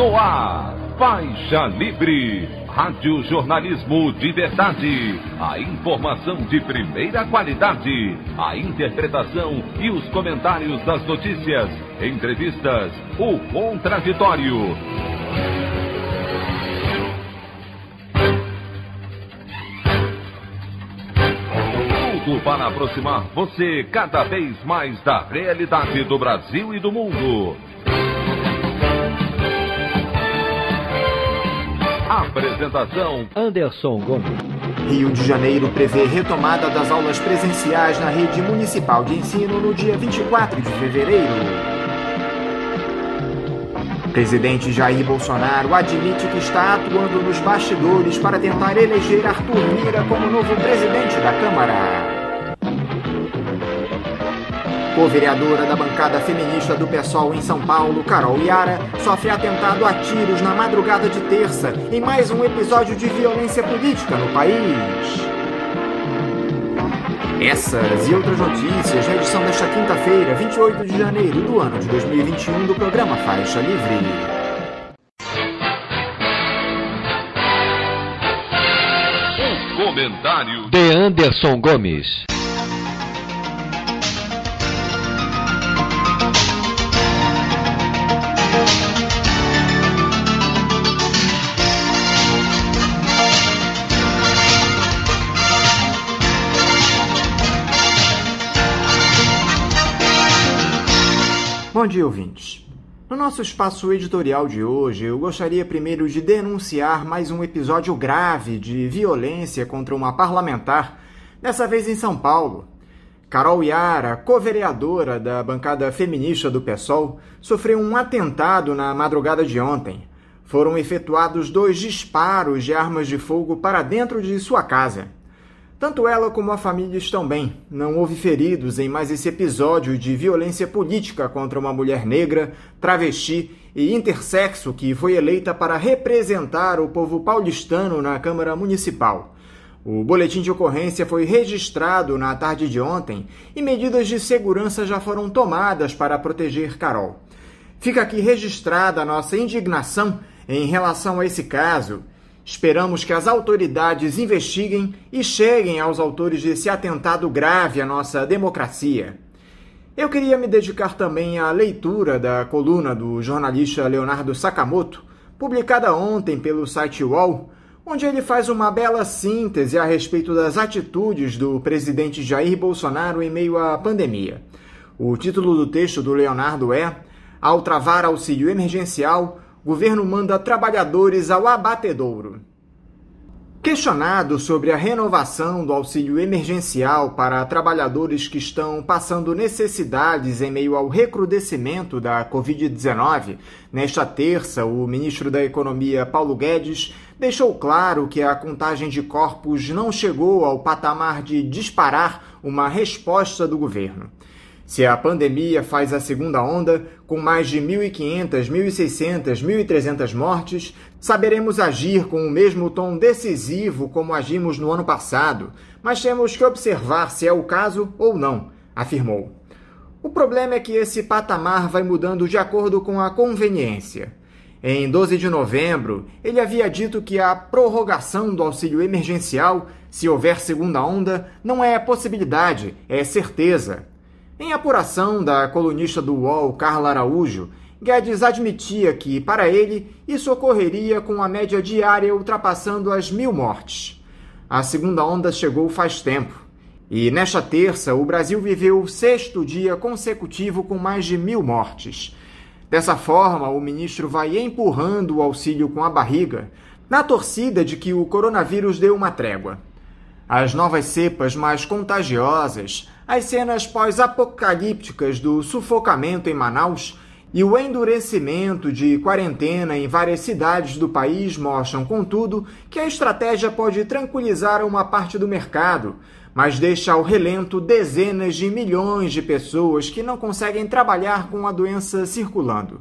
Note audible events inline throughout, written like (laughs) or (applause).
No ar, Faixa Livre. Rádio Jornalismo de Verdade. A informação de primeira qualidade. A interpretação e os comentários das notícias. Entrevistas. O Contraditório. Tudo para aproximar você cada vez mais da realidade do Brasil e do mundo. Apresentação Anderson Gomes. Rio de Janeiro prevê retomada das aulas presenciais na rede municipal de ensino no dia 24 de fevereiro. Presidente Jair Bolsonaro admite que está atuando nos bastidores para tentar eleger Arthur Lira como novo presidente da Câmara. Co-vereadora da bancada feminista do PSOL em São Paulo, Carol Yara, sofre atentado a tiros na madrugada de terça, em mais um episódio de violência política no país. Essas e outras notícias na edição desta quinta-feira, 28 de janeiro do ano de 2021, do programa Faixa Livre. Comentário de Anderson Gomes. Bom dia, ouvintes. No nosso espaço editorial de hoje, eu gostaria primeiro de denunciar mais um episódio grave de violência contra uma parlamentar, dessa vez em São Paulo. Carol Yara, co-vereadora da bancada feminista do PSOL, sofreu um atentado na madrugada de ontem. Foram efetuados dois disparos de armas de fogo para dentro de sua casa. Tanto ela como a família estão bem. Não houve feridos em mais esse episódio de violência política contra uma mulher negra, travesti e intersexo que foi eleita para representar o povo paulistano na Câmara Municipal. O boletim de ocorrência foi registrado na tarde de ontem e medidas de segurança já foram tomadas para proteger Carol. Fica aqui registrada a nossa indignação em relação a esse caso Esperamos que as autoridades investiguem e cheguem aos autores desse atentado grave à nossa democracia. Eu queria me dedicar também à leitura da coluna do jornalista Leonardo Sakamoto, publicada ontem pelo site UOL, onde ele faz uma bela síntese a respeito das atitudes do presidente Jair Bolsonaro em meio à pandemia. O título do texto do Leonardo é Ao travar auxílio emergencial, governo manda trabalhadores ao abatedouro. Questionado sobre a renovação do auxílio emergencial para trabalhadores que estão passando necessidades em meio ao recrudescimento da Covid-19, nesta terça, o ministro da Economia, Paulo Guedes, deixou claro que a contagem de corpos não chegou ao patamar de disparar uma resposta do governo. Se a pandemia faz a segunda onda, com mais de 1.500, 1.600, 1.300 mortes, saberemos agir com o mesmo tom decisivo como agimos no ano passado, mas temos que observar se é o caso ou não, afirmou. O problema é que esse patamar vai mudando de acordo com a conveniência. Em 12 de novembro, ele havia dito que a prorrogação do auxílio emergencial, se houver segunda onda, não é possibilidade, é certeza. Em apuração da colunista do UOL, Carla Araújo, Guedes admitia que, para ele, isso ocorreria com a média diária ultrapassando as mil mortes. A segunda onda chegou faz tempo. E nesta terça, o Brasil viveu o sexto dia consecutivo com mais de mil mortes. Dessa forma, o ministro vai empurrando o auxílio com a barriga, na torcida de que o coronavírus deu uma trégua. As novas cepas mais contagiosas, as cenas pós-apocalípticas do sufocamento em Manaus e o endurecimento de quarentena em várias cidades do país mostram, contudo, que a estratégia pode tranquilizar uma parte do mercado, mas deixa ao relento dezenas de milhões de pessoas que não conseguem trabalhar com a doença circulando.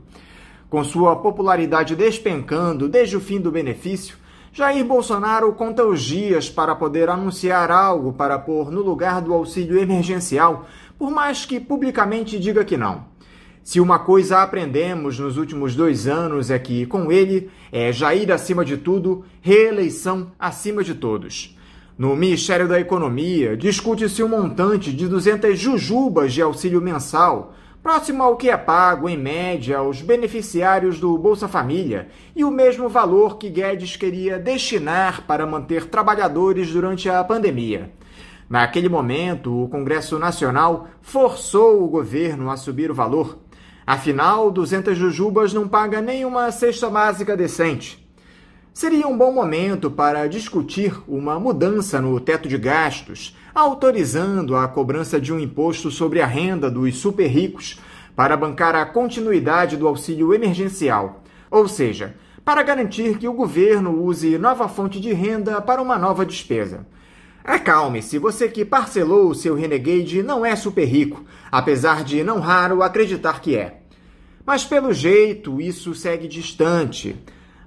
Com sua popularidade despencando desde o fim do benefício, Jair Bolsonaro conta os dias para poder anunciar algo para pôr no lugar do auxílio emergencial, por mais que publicamente diga que não. Se uma coisa aprendemos nos últimos dois anos é que, com ele, é Jair acima de tudo, reeleição acima de todos. No Ministério da Economia, discute-se um montante de 200 jujubas de auxílio mensal, próximo ao que é pago, em média, aos beneficiários do Bolsa Família, e o mesmo valor que Guedes queria destinar para manter trabalhadores durante a pandemia. Naquele momento, o Congresso Nacional forçou o governo a subir o valor Afinal, 200 jujubas não paga nem uma cesta básica decente. Seria um bom momento para discutir uma mudança no teto de gastos, autorizando a cobrança de um imposto sobre a renda dos super ricos para bancar a continuidade do auxílio emergencial, ou seja, para garantir que o governo use nova fonte de renda para uma nova despesa. Acalme-se, você que parcelou o seu Renegade não é super rico, apesar de não raro acreditar que é. Mas pelo jeito, isso segue distante.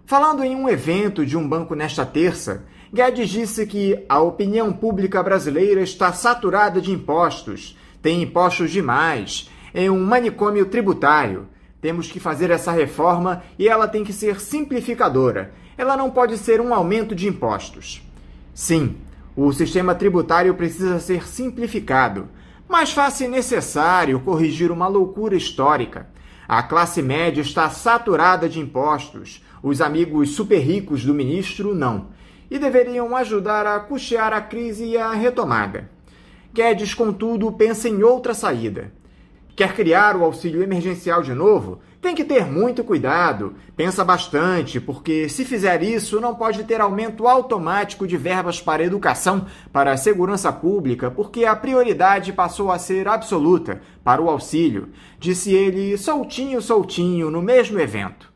Falando em um evento de um banco nesta terça, Guedes disse que a opinião pública brasileira está saturada de impostos, tem impostos demais, é um manicômio tributário. Temos que fazer essa reforma e ela tem que ser simplificadora. Ela não pode ser um aumento de impostos. Sim, o sistema tributário precisa ser simplificado, mas faz-se necessário corrigir uma loucura histórica. A classe média está saturada de impostos. Os amigos super ricos do ministro não. E deveriam ajudar a custear a crise e a retomada. Guedes, contudo, pensa em outra saída. Quer criar o auxílio emergencial de novo? Tem que ter muito cuidado. Pensa bastante, porque se fizer isso, não pode ter aumento automático de verbas para educação, para segurança pública, porque a prioridade passou a ser absoluta para o auxílio, disse ele soltinho, soltinho, no mesmo evento.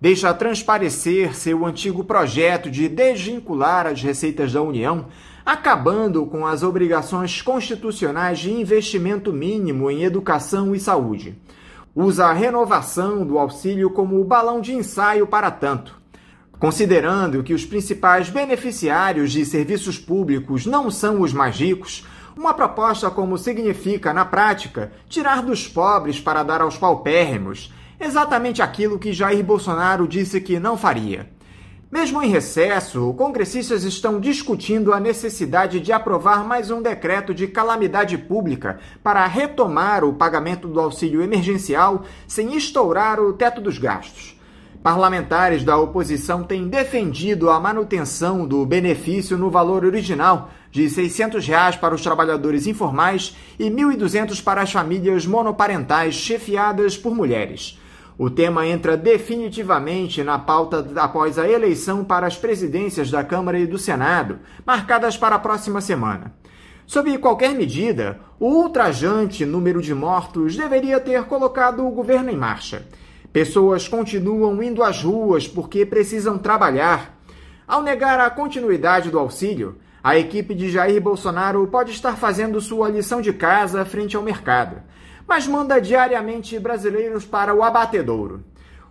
Deixa transparecer seu antigo projeto de desvincular as receitas da União acabando com as obrigações constitucionais de investimento mínimo em educação e saúde. Usa a renovação do auxílio como balão de ensaio para tanto. Considerando que os principais beneficiários de serviços públicos não são os mais ricos, uma proposta como significa, na prática, tirar dos pobres para dar aos paupérrimos, exatamente aquilo que Jair Bolsonaro disse que não faria. Mesmo em recesso, congressistas estão discutindo a necessidade de aprovar mais um decreto de calamidade pública para retomar o pagamento do auxílio emergencial sem estourar o teto dos gastos. Parlamentares da oposição têm defendido a manutenção do benefício no valor original de 600 reais para os trabalhadores informais e R$ 1.200 para as famílias monoparentais chefiadas por mulheres. O tema entra definitivamente na pauta após a eleição para as presidências da Câmara e do Senado, marcadas para a próxima semana. Sob qualquer medida, o ultrajante número de mortos deveria ter colocado o governo em marcha. Pessoas continuam indo às ruas porque precisam trabalhar. Ao negar a continuidade do auxílio, a equipe de Jair Bolsonaro pode estar fazendo sua lição de casa frente ao mercado mas manda diariamente brasileiros para o abatedouro.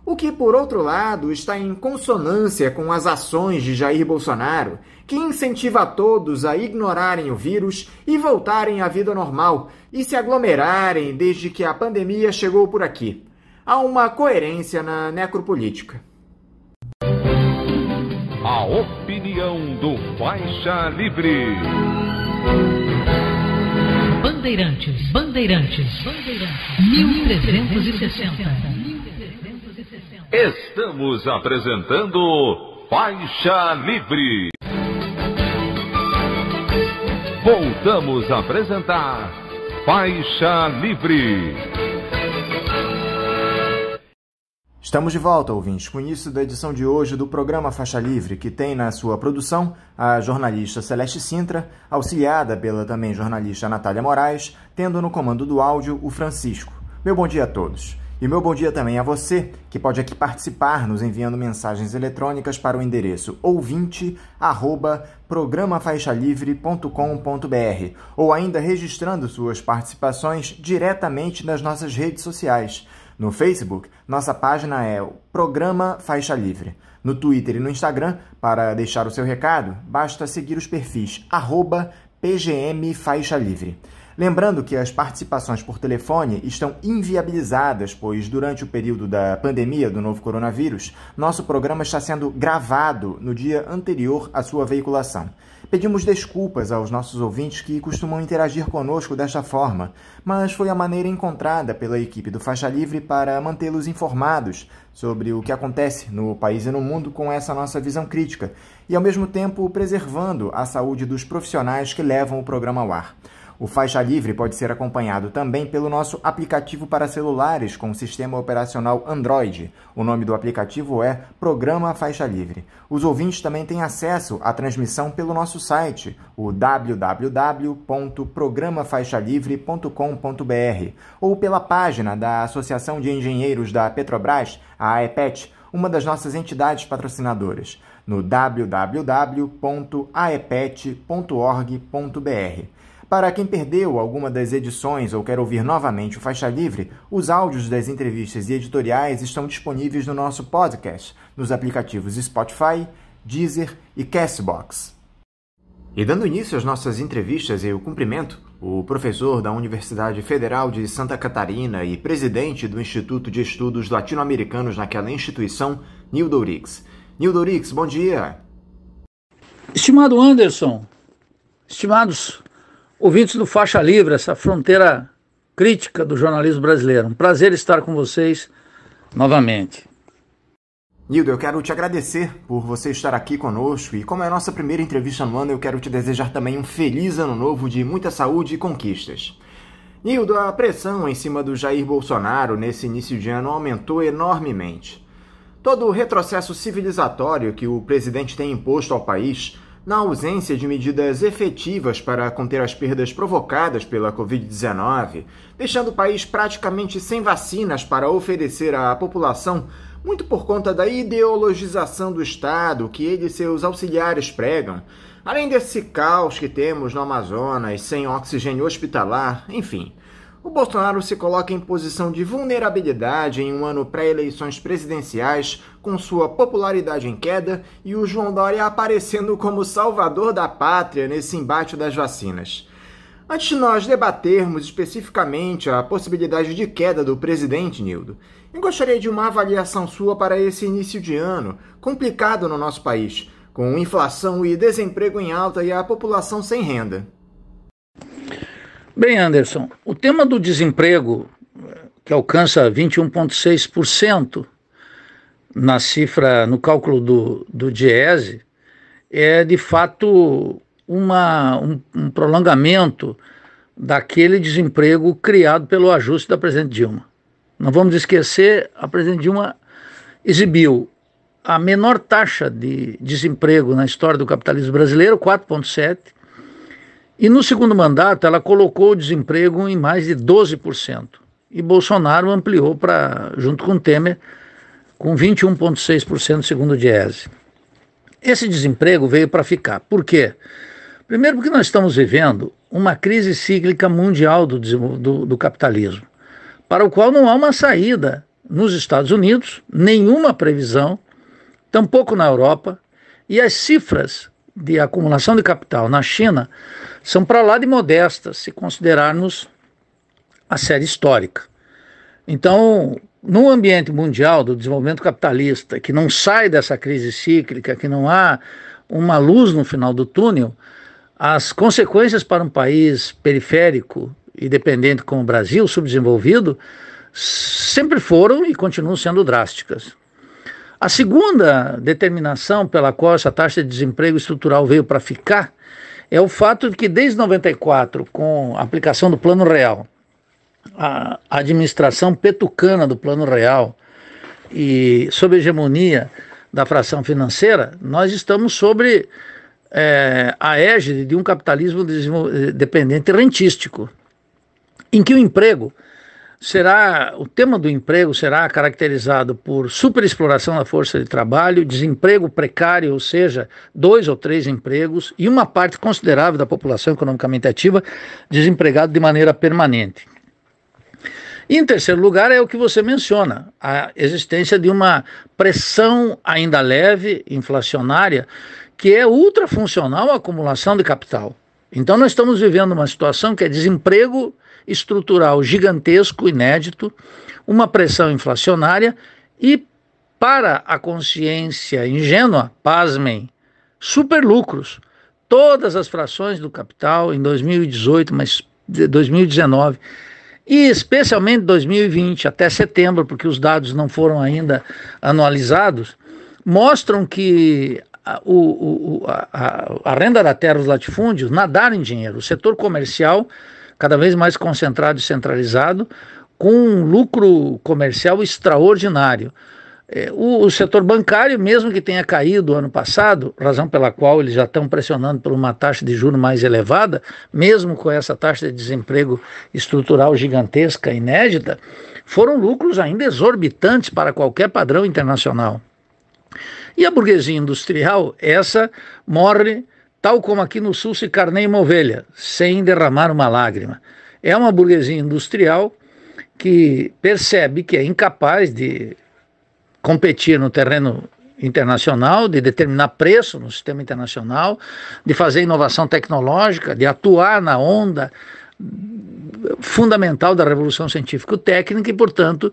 O que, por outro lado, está em consonância com as ações de Jair Bolsonaro, que incentiva todos a ignorarem o vírus e voltarem à vida normal e se aglomerarem desde que a pandemia chegou por aqui. Há uma coerência na necropolítica. A opinião do Faixa Livre. Bandeirantes, Bandeirantes, Bandeirantes, 1360. Estamos apresentando Faixa Livre. Voltamos a apresentar Faixa Livre. Estamos de volta, ouvintes, com isso da edição de hoje do programa Faixa Livre, que tem na sua produção a jornalista Celeste Sintra, auxiliada pela também jornalista Natália Moraes, tendo no comando do áudio o Francisco. Meu bom dia a todos. E meu bom dia também a você, que pode aqui participar nos enviando mensagens eletrônicas para o endereço ouvinte@programafaixalivre.com.br ou ainda registrando suas participações diretamente nas nossas redes sociais no Facebook, nossa página é o Programa Faixa Livre. No Twitter e no Instagram, para deixar o seu recado, basta seguir os perfis arroba PGM Faixa Livre. Lembrando que as participações por telefone estão inviabilizadas, pois durante o período da pandemia do novo coronavírus, nosso programa está sendo gravado no dia anterior à sua veiculação. Pedimos desculpas aos nossos ouvintes que costumam interagir conosco desta forma, mas foi a maneira encontrada pela equipe do Faixa Livre para mantê-los informados sobre o que acontece no país e no mundo com essa nossa visão crítica e, ao mesmo tempo, preservando a saúde dos profissionais que levam o programa ao ar. O Faixa Livre pode ser acompanhado também pelo nosso aplicativo para celulares com sistema operacional Android. O nome do aplicativo é Programa Faixa Livre. Os ouvintes também têm acesso à transmissão pelo nosso site, o www.programafaixalivre.com.br, ou pela página da Associação de Engenheiros da Petrobras, a AEPET, uma das nossas entidades patrocinadoras, no www.aepet.org.br. Para quem perdeu alguma das edições ou quer ouvir novamente o Faixa Livre, os áudios das entrevistas e editoriais estão disponíveis no nosso podcast, nos aplicativos Spotify, Deezer e Castbox. E dando início às nossas entrevistas, eu cumprimento o professor da Universidade Federal de Santa Catarina e presidente do Instituto de Estudos Latino-Americanos naquela instituição, Nildo Urix. Nildo Urix, bom dia. Estimado Anderson, estimados ouvintes do Faixa Livre, essa fronteira crítica do jornalismo brasileiro. Um prazer estar com vocês novamente. Nildo, eu quero te agradecer por você estar aqui conosco e como é a nossa primeira entrevista no ano, eu quero te desejar também um feliz ano novo de muita saúde e conquistas. Nildo, a pressão em cima do Jair Bolsonaro nesse início de ano aumentou enormemente. Todo o retrocesso civilizatório que o presidente tem imposto ao país na ausência de medidas efetivas para conter as perdas provocadas pela Covid-19, deixando o país praticamente sem vacinas para oferecer à população, muito por conta da ideologização do Estado que ele e seus auxiliares pregam, além desse caos que temos no Amazonas, sem oxigênio hospitalar, enfim. O Bolsonaro se coloca em posição de vulnerabilidade em um ano pré-eleições presidenciais, com sua popularidade em queda e o João Dória aparecendo como salvador da pátria nesse embate das vacinas. Antes de nós debatermos especificamente a possibilidade de queda do presidente Nildo, eu gostaria de uma avaliação sua para esse início de ano, complicado no nosso país, com inflação e desemprego em alta e a população sem renda. Bem, Anderson, o tema do desemprego, que alcança 21,6% na cifra, no cálculo do, do DIESE, é de fato uma, um, um prolongamento daquele desemprego criado pelo ajuste da presidente Dilma. Não vamos esquecer, a presidente Dilma exibiu a menor taxa de desemprego na história do capitalismo brasileiro, 4,7%, e no segundo mandato, ela colocou o desemprego em mais de 12%. E Bolsonaro ampliou para, junto com Temer, com 21,6% segundo o Diese. Esse desemprego veio para ficar. Por quê? Primeiro, porque nós estamos vivendo uma crise cíclica mundial do, do, do capitalismo, para o qual não há uma saída nos Estados Unidos, nenhuma previsão, tampouco na Europa, e as cifras de acumulação de capital na China são para lá de modestas, se considerarmos a série histórica. Então, no ambiente mundial do desenvolvimento capitalista, que não sai dessa crise cíclica, que não há uma luz no final do túnel, as consequências para um país periférico e dependente como o Brasil, subdesenvolvido, sempre foram e continuam sendo drásticas. A segunda determinação pela qual essa taxa de desemprego estrutural veio para ficar é o fato de que desde 94, com a aplicação do Plano Real, a administração petucana do Plano Real e sob a hegemonia da fração financeira, nós estamos sobre é, a égide de um capitalismo dependente rentístico, em que o emprego será o tema do emprego será caracterizado por superexploração da força de trabalho, desemprego precário, ou seja, dois ou três empregos e uma parte considerável da população economicamente ativa desempregado de maneira permanente. E em terceiro lugar é o que você menciona, a existência de uma pressão ainda leve, inflacionária, que é ultrafuncional à acumulação de capital. Então nós estamos vivendo uma situação que é desemprego estrutural gigantesco, inédito, uma pressão inflacionária e para a consciência ingênua, pasmem, superlucros. Todas as frações do capital em 2018, mas 2019 e especialmente 2020 até setembro, porque os dados não foram ainda anualizados, mostram que a, o, a, a, renda da terra dos latifúndios nadaram em dinheiro. O setor comercial, cada vez mais concentrado e centralizado, com um lucro comercial extraordinário. É, o, o, setor bancário, mesmo que tenha caído ano passado, razão pela qual eles já estão pressionando por uma taxa de juros mais elevada, mesmo com essa taxa de desemprego estrutural gigantesca, inédita, foram lucros ainda exorbitantes para qualquer padrão internacional. E a burguesia industrial, essa morre tal como aqui no sul se carneia uma ovelha, sem derramar uma lágrima. É uma burguesia industrial que percebe que é incapaz de competir no terreno internacional, de determinar preço no sistema internacional, de fazer inovação tecnológica, de atuar na onda fundamental da revolução científico-técnica e, portanto,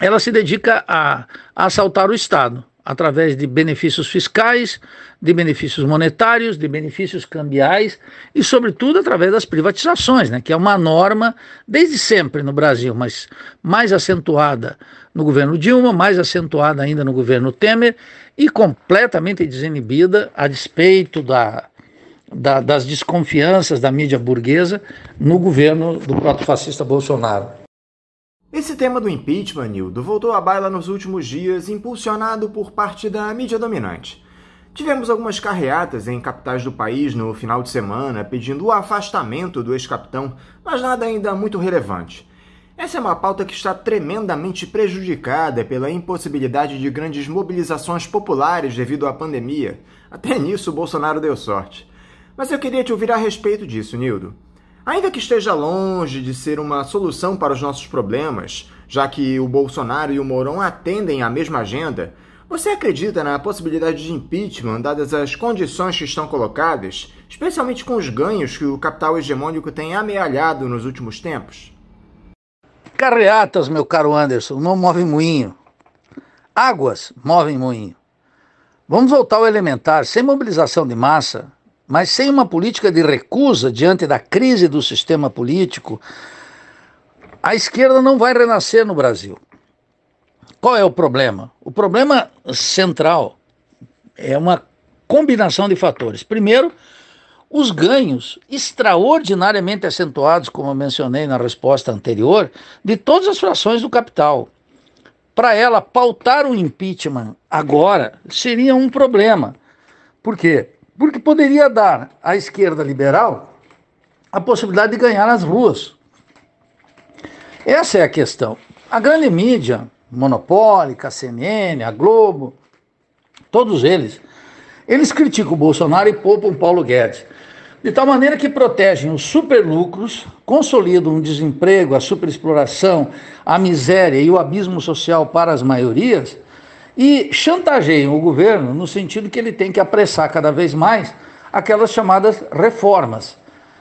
ela se dedica a, a assaltar o Estado através de benefícios fiscais, de benefícios monetários, de benefícios cambiais e, sobretudo, através das privatizações, né, que é uma norma desde sempre no Brasil, mas mais acentuada no governo Dilma, mais acentuada ainda no governo Temer e completamente desinibida a despeito da, da, das desconfianças da mídia burguesa no governo do proto-fascista Bolsonaro. Esse tema do impeachment, Nildo, voltou à baila nos últimos dias, impulsionado por parte da mídia dominante. Tivemos algumas carreatas em capitais do país no final de semana pedindo o afastamento do ex-capitão, mas nada ainda muito relevante. Essa é uma pauta que está tremendamente prejudicada pela impossibilidade de grandes mobilizações populares devido à pandemia. Até nisso, Bolsonaro deu sorte. Mas eu queria te ouvir a respeito disso, Nildo. Ainda que esteja longe de ser uma solução para os nossos problemas, já que o Bolsonaro e o Mourão atendem à mesma agenda, você acredita na possibilidade de impeachment, dadas as condições que estão colocadas, especialmente com os ganhos que o capital hegemônico tem amealhado nos últimos tempos? Carreatas, meu caro Anderson, não movem moinho. Águas movem moinho. Vamos voltar ao elementar. Sem mobilização de massa, mas sem uma política de recusa diante da crise do sistema político, a esquerda não vai renascer no Brasil. Qual é o problema? O problema central é uma combinação de fatores. Primeiro, os ganhos extraordinariamente acentuados, como eu mencionei na resposta anterior, de todas as frações do capital. Para ela pautar o impeachment agora seria um problema. Por quê? Porque poderia dar à esquerda liberal a possibilidade de ganhar nas ruas. Essa é a questão. A grande mídia, monopólica, a CNN, a Globo, todos eles, eles criticam o Bolsonaro e poupam Paulo Guedes. De tal maneira que protegem os superlucros, consolidam o desemprego, a superexploração, a miséria e o abismo social para as maiorias e chantageiam o governo no sentido que ele tem que apressar cada vez mais aquelas chamadas reformas,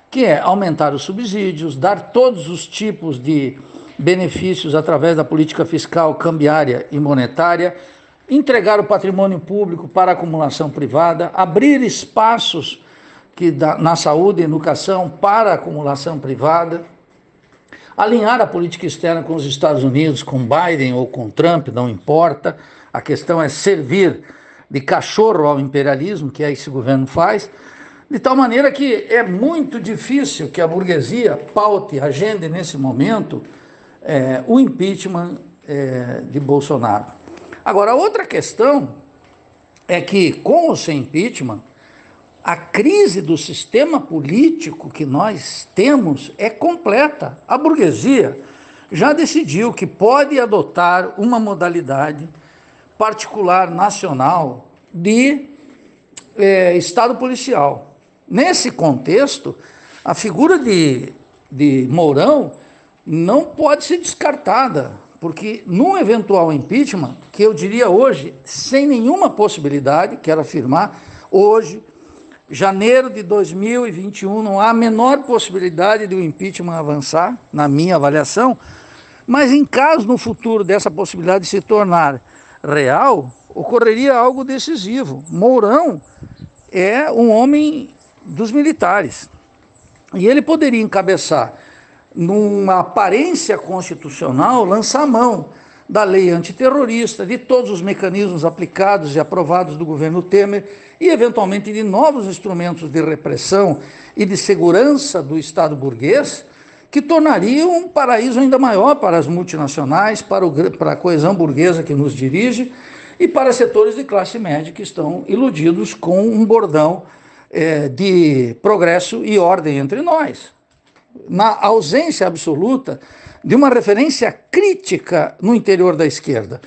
que é aumentar os subsídios, dar todos os tipos de benefícios através da política fiscal, cambiária e monetária, entregar o patrimônio público para acumulação privada, abrir espaços que na saúde e educação para acumulação privada, alinhar a política externa com os Estados Unidos, com Biden ou com Trump, não importa, a questão é servir de cachorro ao imperialismo, que é esse governo faz, de tal maneira que é muito difícil que a burguesia paute, agende nesse momento é, o impeachment é, de Bolsonaro. Agora, outra questão é que, com ou sem impeachment, a crise do sistema político que nós temos é completa. A burguesia já decidiu que pode adotar uma modalidade particular nacional de é, Estado policial. Nesse contexto, a figura de, de Mourão não pode ser descartada, porque num eventual impeachment, que eu diria hoje, sem nenhuma possibilidade, quero afirmar, hoje, janeiro de 2021, não há a menor possibilidade de o impeachment avançar, na minha avaliação, mas em caso no futuro dessa possibilidade se tornar real, ocorreria algo decisivo. Mourão é um homem dos militares e ele poderia encabeçar, numa aparência constitucional, lançar mão da lei antiterrorista, de todos os mecanismos aplicados e aprovados do governo Temer e, eventualmente, de novos instrumentos de repressão e de segurança do Estado burguês, que tornariam um paraíso ainda maior para as multinacionais, para, o, para a coesão burguesa que nos dirige e para setores de classe média que estão iludidos com um bordão é, de progresso e ordem entre nós. Na ausência absoluta de uma referência crítica no interior da esquerda.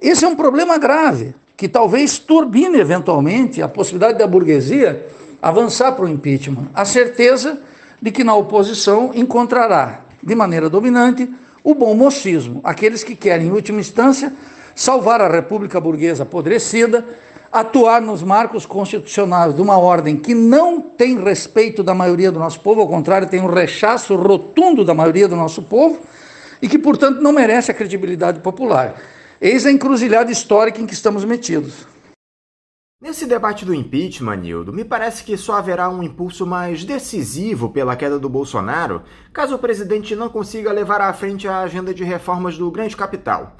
Esse é um problema grave, que talvez turbine eventualmente a possibilidade da burguesia avançar para o impeachment. A certeza de que na oposição encontrará, de maneira dominante, o bom mocismo, aqueles que querem, em última instância, salvar a República Burguesa apodrecida atuar nos marcos constitucionais de uma ordem que não tem respeito da maioria do nosso povo, ao contrário, tem um rechaço rotundo da maioria do nosso povo e que, portanto, não merece a credibilidade popular. Eis a encruzilhada histórica em que estamos metidos. Nesse debate do impeachment, Nildo, me parece que só haverá um impulso mais decisivo pela queda do Bolsonaro caso o presidente não consiga levar à frente a agenda de reformas do grande capital.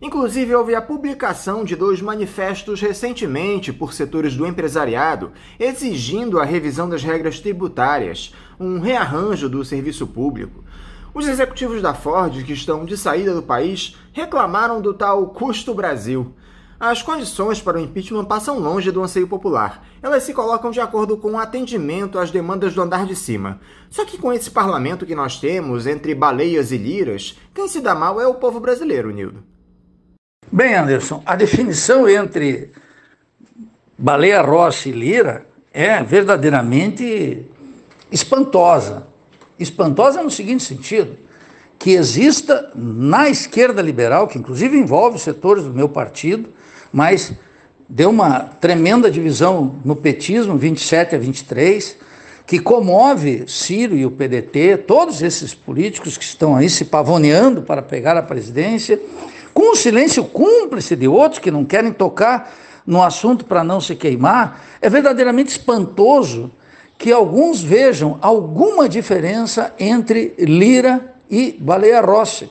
Inclusive, houve a publicação de dois manifestos recentemente por setores do empresariado exigindo a revisão das regras tributárias, um rearranjo do serviço público. Os executivos da Ford, que estão de saída do país, reclamaram do tal custo Brasil. As condições para o impeachment passam longe do anseio popular. Elas se colocam de acordo com o atendimento às demandas do andar de cima. Só que com esse parlamento que nós temos, entre baleias e liras, quem se dá mal é o povo brasileiro, Nildo. Bem, Anderson, a definição entre baleia roça e lira é verdadeiramente espantosa. Espantosa no seguinte sentido: que exista na esquerda liberal, que inclusive envolve setores do meu partido, mas deu uma tremenda divisão no petismo, 27 a 23, que comove Ciro e o PDT, todos esses políticos que estão aí se pavoneando para pegar a presidência com o silêncio cúmplice de outros que não querem tocar no assunto para não se queimar, é verdadeiramente espantoso que alguns vejam alguma diferença entre Lira e Baleia Rossi.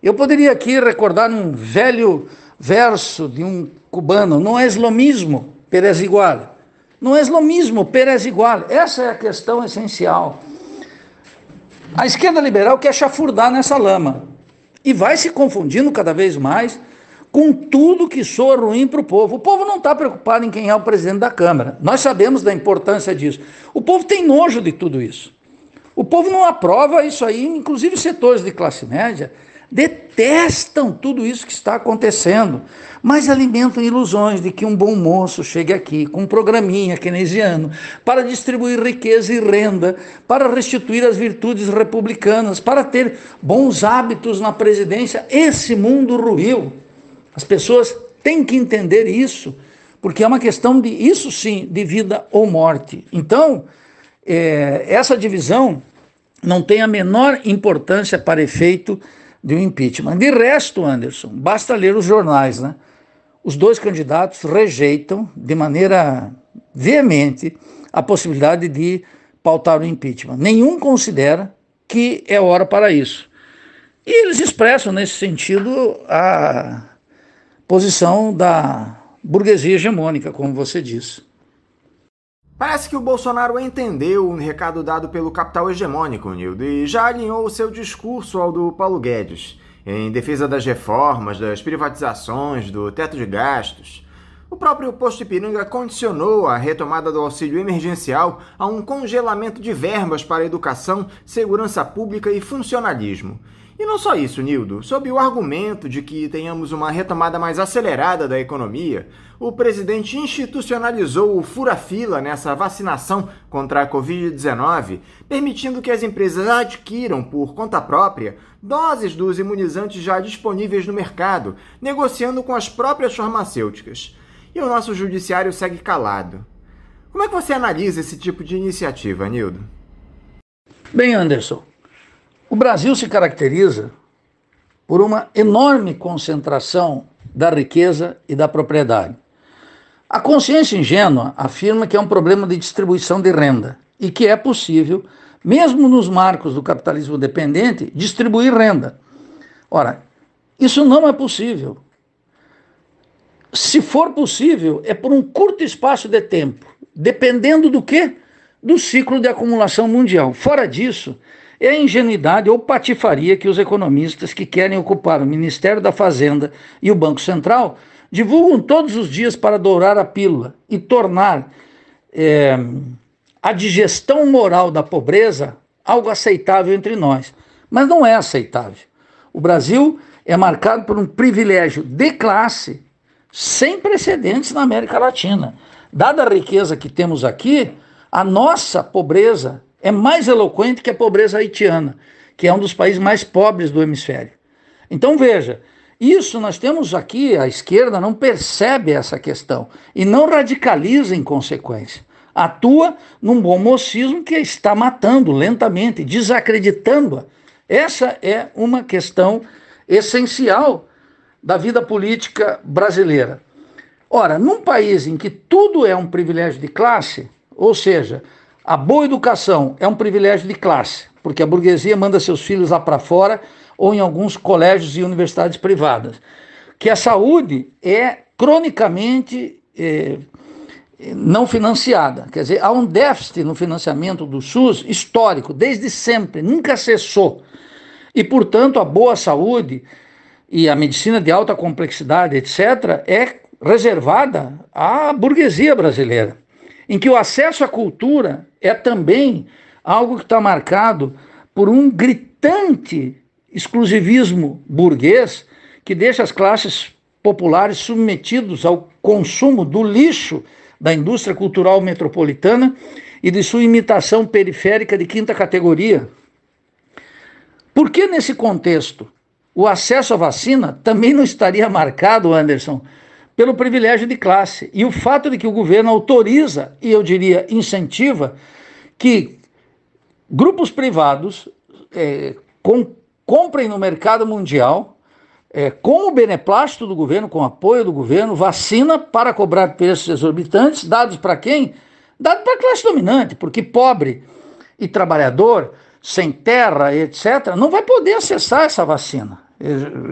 Eu poderia aqui recordar um velho verso de um cubano, não é lo mismo, Pérez igual. Não é lo mismo, Pérez igual. Essa é a questão essencial. A esquerda liberal quer chafurdar nessa lama e vai se confundindo cada vez mais com tudo que soa ruim para o povo. O povo não está preocupado em quem é o presidente da Câmara. Nós sabemos da importância disso. O povo tem nojo de tudo isso. O povo não aprova isso aí, inclusive setores de classe média detestam tudo isso que está acontecendo, mas alimentam ilusões de que um bom moço chegue aqui com um programinha keynesiano para distribuir riqueza e renda, para restituir as virtudes republicanas, para ter bons hábitos na presidência. Esse mundo ruiu. As pessoas têm que entender isso, porque é uma questão de, isso sim, de vida ou morte. Então, é, essa divisão não tem a menor importância para efeito de um impeachment. De resto, Anderson, basta ler os jornais, né? Os dois candidatos rejeitam de maneira veemente a possibilidade de pautar o impeachment. Nenhum considera que é hora para isso. E eles expressam nesse sentido a posição da burguesia hegemônica, como você disse. Parece que o Bolsonaro entendeu o recado dado pelo capital hegemônico, Nildo, e já alinhou o seu discurso ao do Paulo Guedes, em defesa das reformas, das privatizações, do teto de gastos. O próprio Posto Ipiranga condicionou a retomada do auxílio emergencial a um congelamento de verbas para educação, segurança pública e funcionalismo. E não só isso, Nildo. Sob o argumento de que tenhamos uma retomada mais acelerada da economia, o presidente institucionalizou o fura-fila nessa vacinação contra a Covid-19, permitindo que as empresas adquiram por conta própria doses dos imunizantes já disponíveis no mercado, negociando com as próprias farmacêuticas. E o nosso judiciário segue calado. Como é que você analisa esse tipo de iniciativa, Nildo? Bem, Anderson, o Brasil se caracteriza por uma enorme concentração da riqueza e da propriedade. A consciência ingênua afirma que é um problema de distribuição de renda e que é possível, mesmo nos marcos do capitalismo dependente, distribuir renda. Ora, isso não é possível. Se for possível, é por um curto espaço de tempo, dependendo do que? Do ciclo de acumulação mundial. Fora disso, é a ingenuidade ou patifaria que os economistas que querem ocupar o Ministério da Fazenda e o Banco Central divulgam todos os dias para dourar a pílula e tornar é, a digestão moral da pobreza algo aceitável entre nós. Mas não é aceitável. O Brasil é marcado por um privilégio de classe sem precedentes na América Latina. Dada a riqueza que temos aqui, a nossa pobreza é mais eloquente que a pobreza haitiana, que é um dos países mais pobres do hemisfério. Então veja, isso nós temos aqui, a esquerda não percebe essa questão e não radicaliza em consequência. Atua num bom mocismo que está matando lentamente, desacreditando-a. Essa é uma questão essencial da vida política brasileira. Ora, num país em que tudo é um privilégio de classe, ou seja, a boa educação é um privilégio de classe, porque a burguesia manda seus filhos lá para fora ou em alguns colégios e universidades privadas. Que a saúde é cronicamente é, não financiada. Quer dizer, há um déficit no financiamento do SUS histórico, desde sempre, nunca cessou. E, portanto, a boa saúde e a medicina de alta complexidade, etc., é reservada à burguesia brasileira, em que o acesso à cultura é também algo que está marcado por um gritante exclusivismo burguês que deixa as classes populares submetidos ao consumo do lixo da indústria cultural metropolitana e de sua imitação periférica de quinta categoria. Por que nesse contexto o acesso à vacina também não estaria marcado, Anderson, pelo privilégio de classe e o fato de que o governo autoriza e eu diria incentiva que grupos privados é, com comprem no mercado mundial, é, com o beneplácito do governo, com o apoio do governo, vacina para cobrar preços exorbitantes, dados para quem? Dado para a classe dominante, porque pobre e trabalhador, sem terra, etc., não vai poder acessar essa vacina.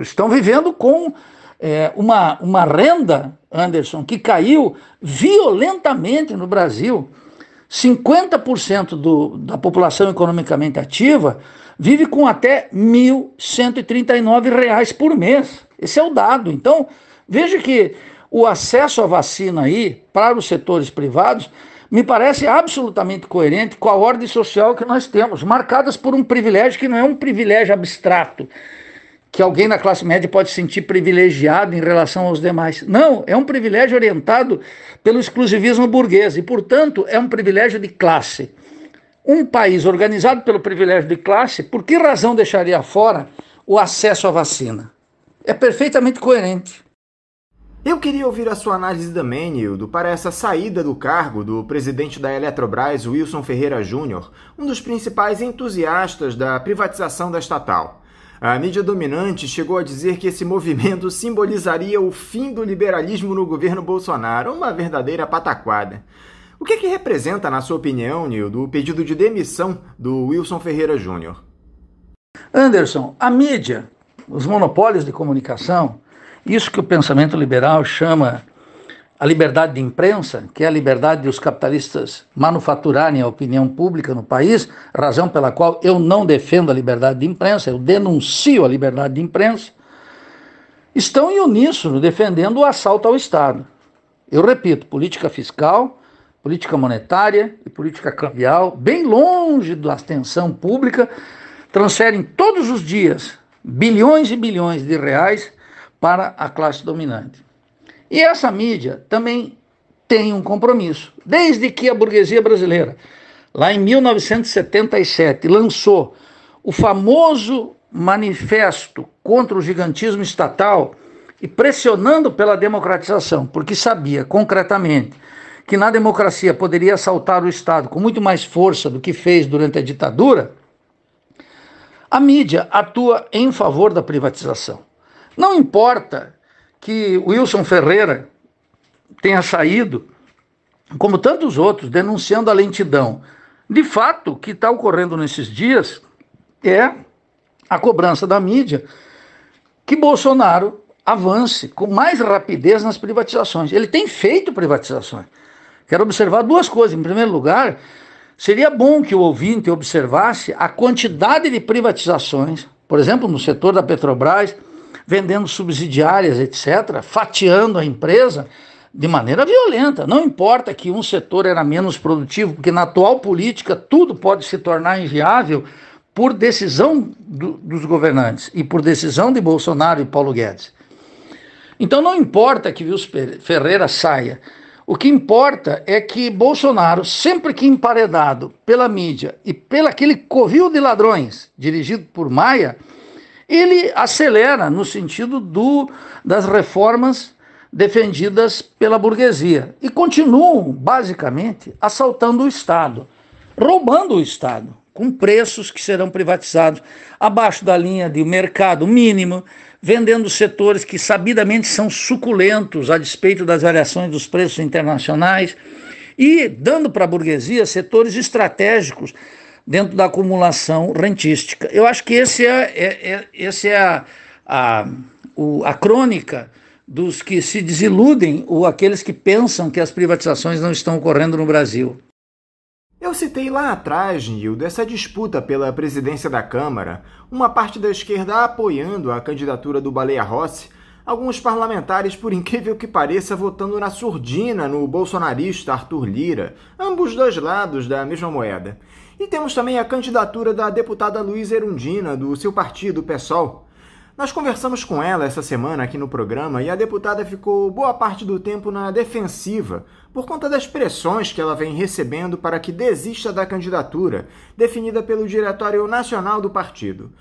Estão vivendo com é, uma, uma renda, Anderson, que caiu violentamente no Brasil. 50% do, da população economicamente ativa vive com até R$ 1.139 por mês. Esse é o dado. Então, veja que o acesso à vacina aí para os setores privados me parece absolutamente coerente com a ordem social que nós temos, marcadas por um privilégio que não é um privilégio abstrato, que alguém na classe média pode sentir privilegiado em relação aos demais. Não, é um privilégio orientado pelo exclusivismo burguês e, portanto, é um privilégio de classe um país organizado pelo privilégio de classe, por que razão deixaria fora o acesso à vacina? É perfeitamente coerente. Eu queria ouvir a sua análise também, Nildo, para essa saída do cargo do presidente da Eletrobras, Wilson Ferreira Júnior, um dos principais entusiastas da privatização da estatal. A mídia dominante chegou a dizer que esse movimento simbolizaria o fim do liberalismo no governo Bolsonaro, uma verdadeira pataquada. O que, é que representa, na sua opinião, Nildo, o pedido de demissão do Wilson Ferreira Júnior? Anderson, a mídia, os monopólios de comunicação, isso que o pensamento liberal chama a liberdade de imprensa, que é a liberdade de os capitalistas manufaturarem a opinião pública no país, razão pela qual eu não defendo a liberdade de imprensa, eu denuncio a liberdade de imprensa, estão em uníssono defendendo o assalto ao Estado. Eu repito, política fiscal, política monetária e política cambial, bem longe da atenção pública, transferem todos os dias bilhões e bilhões de reais para a classe dominante. E essa mídia também tem um compromisso, desde que a burguesia brasileira, lá em 1977, lançou o famoso manifesto contra o gigantismo estatal e pressionando pela democratização, porque sabia concretamente que na democracia poderia assaltar o Estado com muito mais força do que fez durante a ditadura, a mídia atua em favor da privatização. Não importa que Wilson Ferreira tenha saído, como tantos outros, denunciando a lentidão. De fato, o que está ocorrendo nesses dias é a cobrança da mídia que Bolsonaro avance com mais rapidez nas privatizações. Ele tem feito privatizações. Quero observar duas coisas. Em primeiro lugar, seria bom que o ouvinte observasse a quantidade de privatizações, por exemplo, no setor da Petrobras, vendendo subsidiárias, etc., fatiando a empresa de maneira violenta. Não importa que um setor era menos produtivo, porque na atual política tudo pode se tornar inviável por decisão do, dos governantes e por decisão de Bolsonaro e Paulo Guedes. Então não importa que Wilson Ferreira saia, o que importa é que Bolsonaro, sempre que emparedado pela mídia e pelo aquele covil de ladrões dirigido por Maia, ele acelera no sentido do, das reformas defendidas pela burguesia e continuam, basicamente, assaltando o Estado, roubando o Estado, com preços que serão privatizados abaixo da linha de mercado mínimo, vendendo setores que sabidamente são suculentos a despeito das variações dos preços internacionais e dando para a burguesia setores estratégicos dentro da acumulação rentística. Eu acho que esse é, é, é esse é a, a, o, a crônica dos que se desiludem ou aqueles que pensam que as privatizações não estão ocorrendo no Brasil. Eu citei lá atrás, Nildo, essa disputa pela presidência da Câmara, uma parte da esquerda apoiando a candidatura do Baleia Rossi, alguns parlamentares, por incrível que pareça, votando na surdina no bolsonarista Arthur Lira, ambos dois lados da mesma moeda. E temos também a candidatura da deputada Luísa Erundina, do seu partido, PSOL. Nós conversamos com ela essa semana aqui no programa e a deputada ficou boa parte do tempo na defensiva por conta das pressões que ela vem recebendo para que desista da candidatura, definida pelo Diretório Nacional do partido.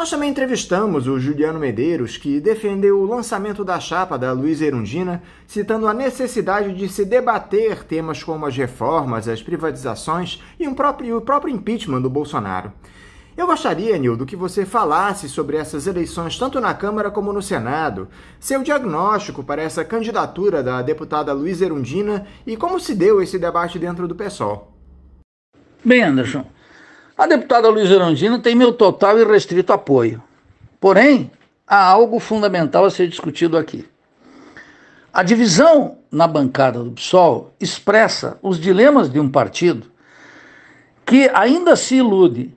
Nós também entrevistamos o Juliano Medeiros, que defendeu o lançamento da chapa da Luiz Erundina, citando a necessidade de se debater temas como as reformas, as privatizações e um próprio, o próprio impeachment do Bolsonaro. Eu gostaria, Nildo, que você falasse sobre essas eleições tanto na Câmara como no Senado, seu diagnóstico para essa candidatura da deputada Luiz Erundina e como se deu esse debate dentro do PSOL. Bem, Anderson, a deputada Luiz Erundina tem meu total e restrito apoio. Porém, há algo fundamental a ser discutido aqui. A divisão na bancada do PSOL expressa os dilemas de um partido que ainda se ilude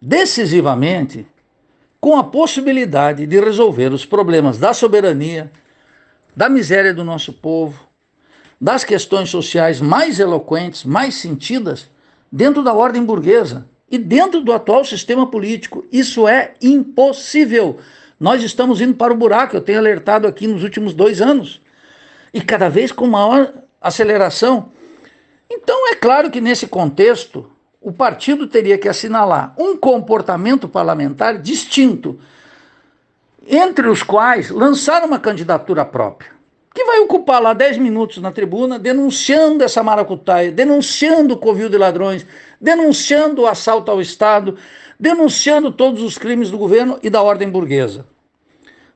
decisivamente com a possibilidade de resolver os problemas da soberania, da miséria do nosso povo, das questões sociais mais eloquentes, mais sentidas, dentro da ordem burguesa e dentro do atual sistema político. Isso é impossível. Nós estamos indo para o buraco, eu tenho alertado aqui nos últimos dois anos, e cada vez com maior aceleração. Então, é claro que nesse contexto, o partido teria que assinalar um comportamento parlamentar distinto, entre os quais lançar uma candidatura própria, que vai ocupar lá 10 minutos na tribuna denunciando essa maracutaia, denunciando o covil de ladrões, denunciando o assalto ao Estado, denunciando todos os crimes do governo e da ordem burguesa.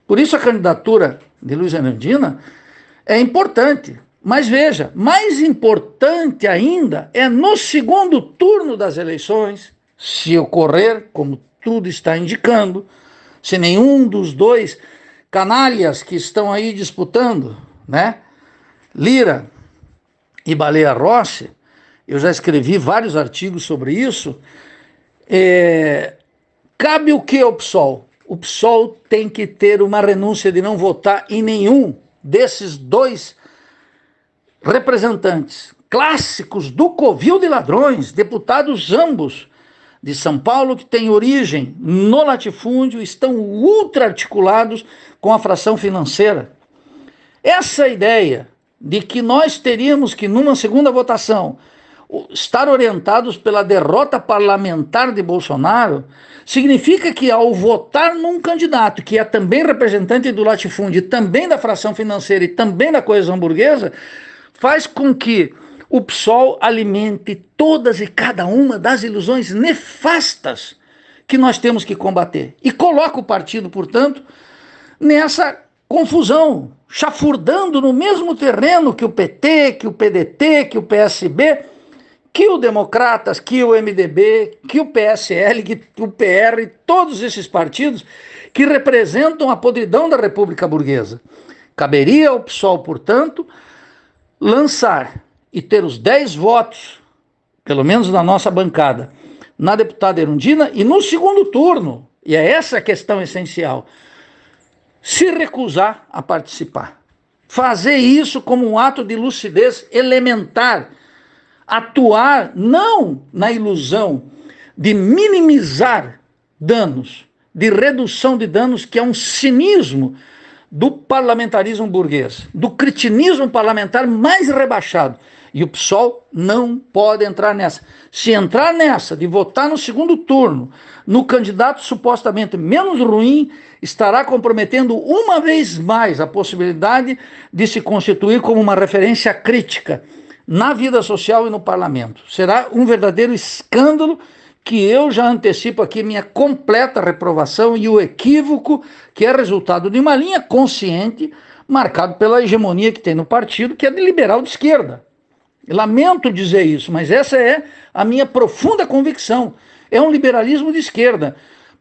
Por isso a candidatura de Luiz Erundina é importante, mas veja, mais importante ainda é no segundo turno das eleições, se ocorrer, como tudo está indicando, se nenhum dos dois canalhas que estão aí disputando, né, Lira e Baleia Rossi, eu já escrevi vários artigos sobre isso, é, cabe o que ao PSOL? O PSOL tem que ter uma renúncia de não votar em nenhum desses dois representantes clássicos do covil de ladrões, deputados ambos de São Paulo, que têm origem no latifúndio, estão ultra articulados com a fração financeira. Essa ideia de que nós teríamos que, numa segunda votação, estar orientados pela derrota parlamentar de Bolsonaro, significa que ao votar num candidato que é também representante do latifúndio, também da fração financeira e também da coesão burguesa, faz com que o PSOL alimente todas e cada uma das ilusões nefastas que nós temos que combater. E coloca o partido, portanto, nessa confusão, chafurdando no mesmo terreno que o PT, que o PDT, que o PSB, que o Democratas, que o MDB, que o PSL, que o PR, todos esses partidos que representam a podridão da República Burguesa. Caberia ao PSOL, portanto, lançar e ter os 10 votos, pelo menos na nossa bancada, na deputada Erundina e no segundo turno, e é essa a questão essencial, se recusar a participar. Fazer isso como um ato de lucidez elementar. Atuar não na ilusão de minimizar danos, de redução de danos, que é um cinismo do parlamentarismo burguês, do cretinismo parlamentar mais rebaixado. E o PSOL não pode entrar nessa. Se entrar nessa de votar no segundo turno, no candidato supostamente menos ruim, estará comprometendo uma vez mais a possibilidade de se constituir como uma referência crítica na vida social e no parlamento. Será um verdadeiro escândalo que eu já antecipo aqui minha completa reprovação e o equívoco que é resultado de uma linha consciente marcado pela hegemonia que tem no partido, que é de liberal de esquerda. Lamento dizer isso, mas essa é a minha profunda convicção. É um liberalismo de esquerda.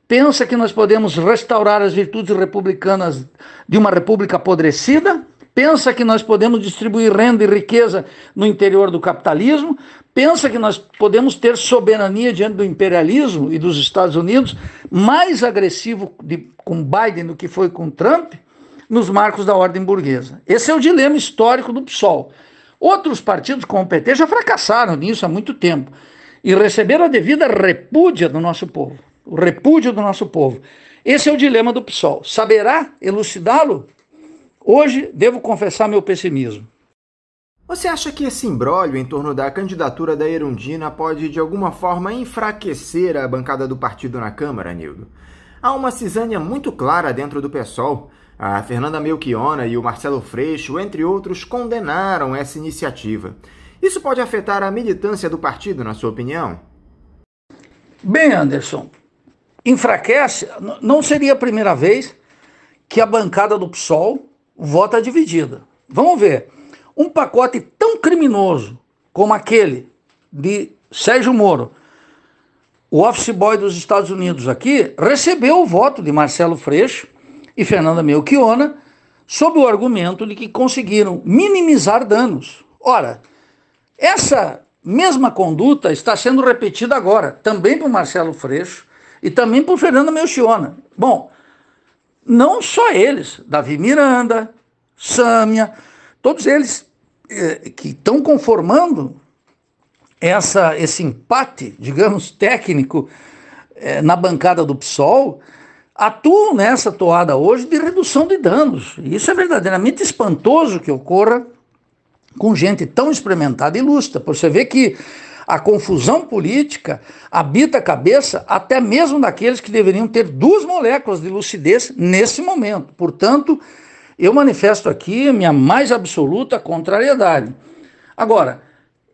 Pensa que nós podemos restaurar as virtudes republicanas de uma república apodrecida? Pensa que nós podemos distribuir renda e riqueza no interior do capitalismo? Pensa que nós podemos ter soberania diante do imperialismo e dos Estados Unidos mais agressivo de, com Biden do que foi com Trump? Nos marcos da ordem burguesa. Esse é o dilema histórico do PSOL. Outros partidos, como o PT, já fracassaram nisso há muito tempo e receberam a devida repúdia do nosso povo. O repúdio do nosso povo. Esse é o dilema do PSOL. Saberá elucidá-lo? Hoje devo confessar meu pessimismo. Você acha que esse imbróglio em torno da candidatura da Erundina pode de alguma forma enfraquecer a bancada do partido na Câmara, Nildo? Há uma cisânia muito clara dentro do PSOL a Fernanda Melchiona e o Marcelo Freixo, entre outros, condenaram essa iniciativa. Isso pode afetar a militância do partido, na sua opinião? Bem, Anderson, enfraquece. Não seria a primeira vez que a bancada do PSOL vota dividida. Vamos ver. Um pacote tão criminoso como aquele de Sérgio Moro, o office boy dos Estados Unidos aqui, recebeu o voto de Marcelo Freixo e Fernanda Melchiona, sob o argumento de que conseguiram minimizar danos. Ora, essa mesma conduta está sendo repetida agora, também por Marcelo Freixo e também por Fernanda Melchiona. Bom, não só eles, Davi Miranda, Sâmia, todos eles eh, que estão conformando essa, esse empate, digamos, técnico eh, na bancada do PSOL, atuam nessa toada hoje de redução de danos. Isso é verdadeiramente espantoso que ocorra com gente tão experimentada e lustra. Você vê que a confusão política habita a cabeça até mesmo daqueles que deveriam ter duas moléculas de lucidez nesse momento. Portanto, eu manifesto aqui minha mais absoluta contrariedade. Agora,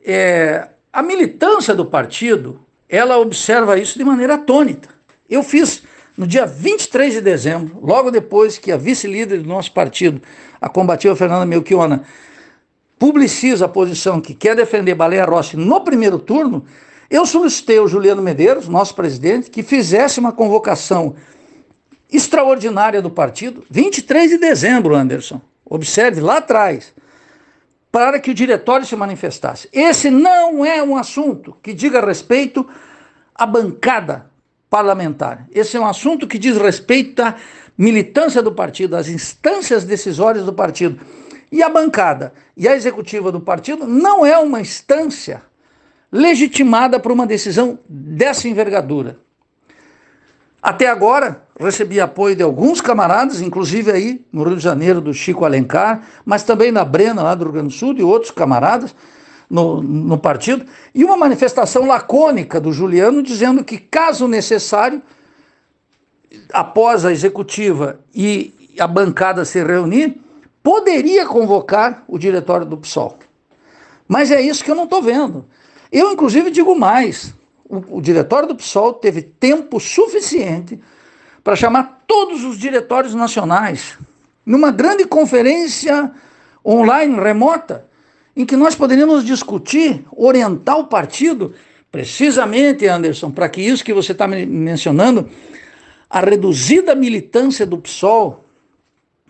é, a militância do partido, ela observa isso de maneira atônita. Eu fiz no dia 23 de dezembro, logo depois que a vice-líder do nosso partido, a combativa Fernanda Melchiona, publiciza a posição que quer defender Baleia Rossi no primeiro turno, eu solicitei ao Juliano Medeiros, nosso presidente, que fizesse uma convocação extraordinária do partido, 23 de dezembro, Anderson. Observe lá atrás, para que o diretório se manifestasse. Esse não é um assunto que diga respeito à bancada parlamentar. Esse é um assunto que diz respeito à militância do partido, às instâncias decisórias do partido. E a bancada e a executiva do partido não é uma instância legitimada por uma decisão dessa envergadura. Até agora, recebi apoio de alguns camaradas, inclusive aí no Rio de Janeiro, do Chico Alencar, mas também na Brena, lá do Rio Grande do Sul, e outros camaradas, no, no partido, e uma manifestação lacônica do Juliano dizendo que, caso necessário, após a executiva e a bancada se reunir, poderia convocar o diretório do PSOL. Mas é isso que eu não estou vendo. Eu, inclusive, digo mais: o, o diretório do PSOL teve tempo suficiente para chamar todos os diretórios nacionais numa grande conferência online, remota, em que nós poderíamos discutir, orientar o partido, precisamente, Anderson, para que isso que você está mencionando, a reduzida militância do PSOL,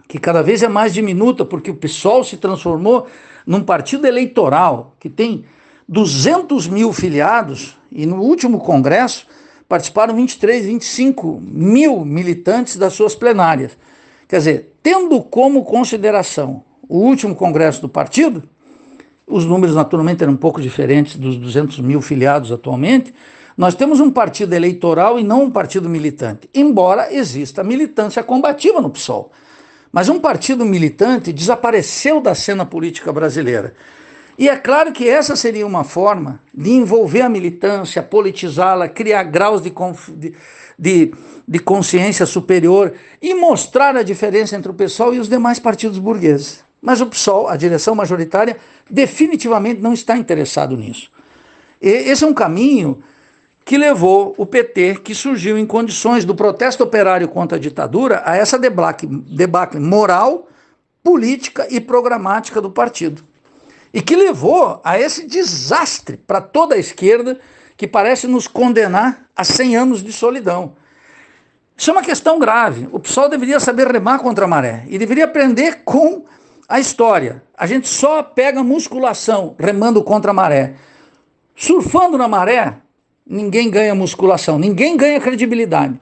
que cada vez é mais diminuta, porque o PSOL se transformou num partido eleitoral que tem 200 mil filiados, e no último congresso participaram 23, 25 mil militantes das suas plenárias. Quer dizer, tendo como consideração o último congresso do partido, os números naturalmente eram um pouco diferentes dos 200 mil filiados atualmente, nós temos um partido eleitoral e não um partido militante, embora exista militância combativa no PSOL. Mas um partido militante desapareceu da cena política brasileira. E é claro que essa seria uma forma de envolver a militância, politizá-la, criar graus de, de, de, consciência superior e mostrar a diferença entre o PSOL e os demais partidos burgueses. Mas o PSOL, a direção majoritária, definitivamente não está interessado nisso. E esse é um caminho que levou o PT, que surgiu em condições do protesto operário contra a ditadura, a essa debacle, debacle moral, política e programática do partido e que levou a esse desastre para toda a esquerda que parece nos condenar a 100 anos de solidão. Isso é uma questão grave. O pessoal deveria saber remar contra a maré e deveria aprender com a história. A gente só pega musculação remando contra a maré. Surfando na maré, ninguém ganha musculação, ninguém ganha credibilidade.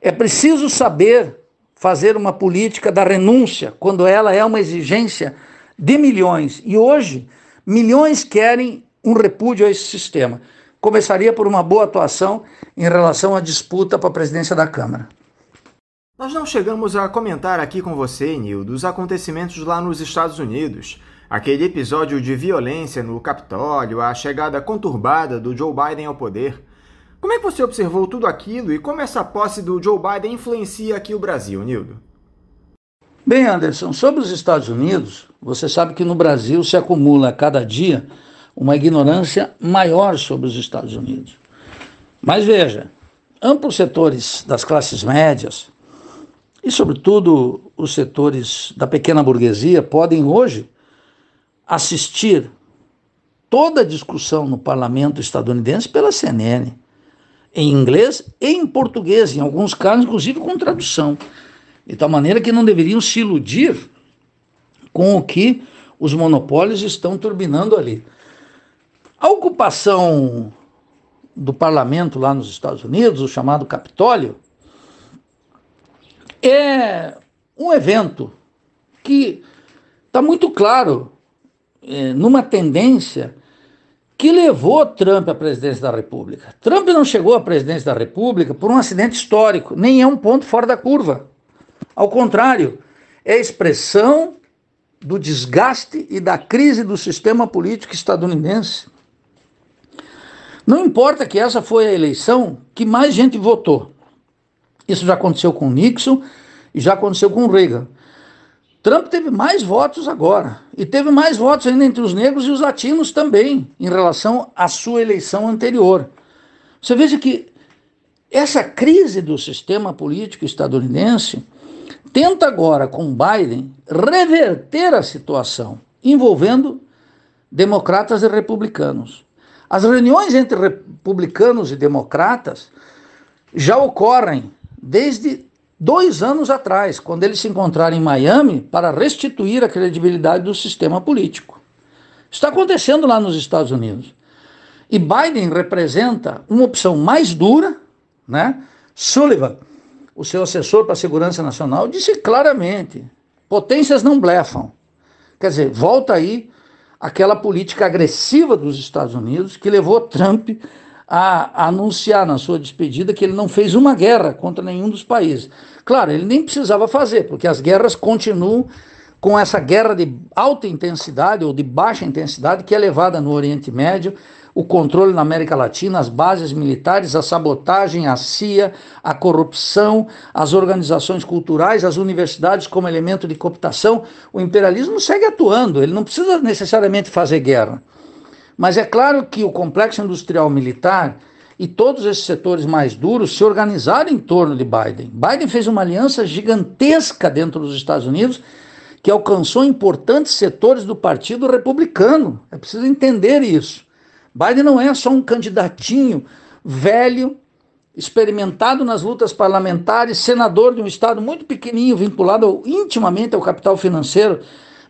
É preciso saber fazer uma política da renúncia quando ela é uma exigência de milhões. E hoje, milhões querem um repúdio a esse sistema. Começaria por uma boa atuação em relação à disputa para a presidência da Câmara. Nós não chegamos a comentar aqui com você, Nildo, os acontecimentos lá nos Estados Unidos. Aquele episódio de violência no Capitólio, a chegada conturbada do Joe Biden ao poder. Como é que você observou tudo aquilo e como essa posse do Joe Biden influencia aqui o Brasil, Nildo? Bem, Anderson, sobre os Estados Unidos, você sabe que no Brasil se acumula a cada dia uma ignorância maior sobre os Estados Unidos. Mas veja, amplos setores das classes médias e, sobretudo, os setores da pequena burguesia podem hoje assistir toda a discussão no parlamento estadunidense pela CNN, em inglês e em português, em alguns casos, inclusive com tradução. De tal maneira que não deveriam se iludir com o que os monopólios estão turbinando ali. A ocupação do parlamento lá nos Estados Unidos, o chamado Capitólio, é um evento que está muito claro numa tendência que levou Trump à presidência da República. Trump não chegou à presidência da República por um acidente histórico, nem é um ponto fora da curva. Ao contrário, é expressão do desgaste e da crise do sistema político estadunidense. Não importa que essa foi a eleição que mais gente votou. Isso já aconteceu com Nixon e já aconteceu com Reagan. Trump teve mais votos agora. E teve mais votos ainda entre os negros e os latinos também, em relação à sua eleição anterior. Você veja que essa crise do sistema político estadunidense tenta agora, com Biden, reverter a situação, envolvendo democratas e republicanos. As reuniões entre republicanos e democratas já ocorrem desde dois anos atrás, quando eles se encontraram em Miami para restituir a credibilidade do sistema político. Está acontecendo lá nos Estados Unidos. E Biden representa uma opção mais dura, né? Sullivan o seu assessor para a segurança nacional disse claramente: potências não blefam. Quer dizer, volta aí aquela política agressiva dos Estados Unidos que levou Trump a, anunciar na sua despedida que ele não fez uma guerra contra nenhum dos países. Claro, ele nem precisava fazer, porque as guerras continuam com essa guerra de alta intensidade ou de baixa intensidade que é levada no Oriente Médio o controle na América Latina, as bases militares, a sabotagem, a CIA, a corrupção, as organizações culturais, as universidades como elemento de cooptação. O imperialismo segue atuando, ele não precisa necessariamente fazer guerra. Mas é claro que o complexo industrial militar e todos esses setores mais duros se organizaram em torno de Biden. Biden fez uma aliança gigantesca dentro dos Estados Unidos que alcançou importantes setores do Partido Republicano. É preciso entender isso. Biden não é só um candidatinho velho, experimentado nas lutas parlamentares, senador de um estado muito pequenininho, vinculado intimamente ao capital financeiro.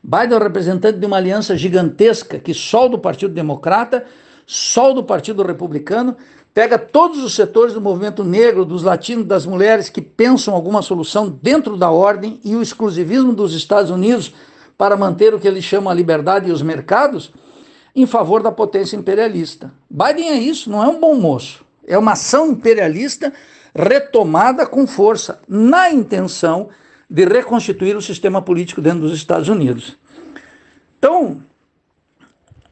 Biden é o representante de uma aliança gigantesca que só do Partido Democrata, só do Partido Republicano pega todos os setores do movimento negro, dos latinos, das mulheres que pensam alguma solução dentro da ordem e o exclusivismo dos Estados Unidos para manter o que eles chamam a liberdade e os mercados em favor da potência imperialista. Biden é isso, não é um bom moço. É uma ação imperialista retomada com força, na intenção de reconstituir o sistema político dentro dos Estados Unidos. Então,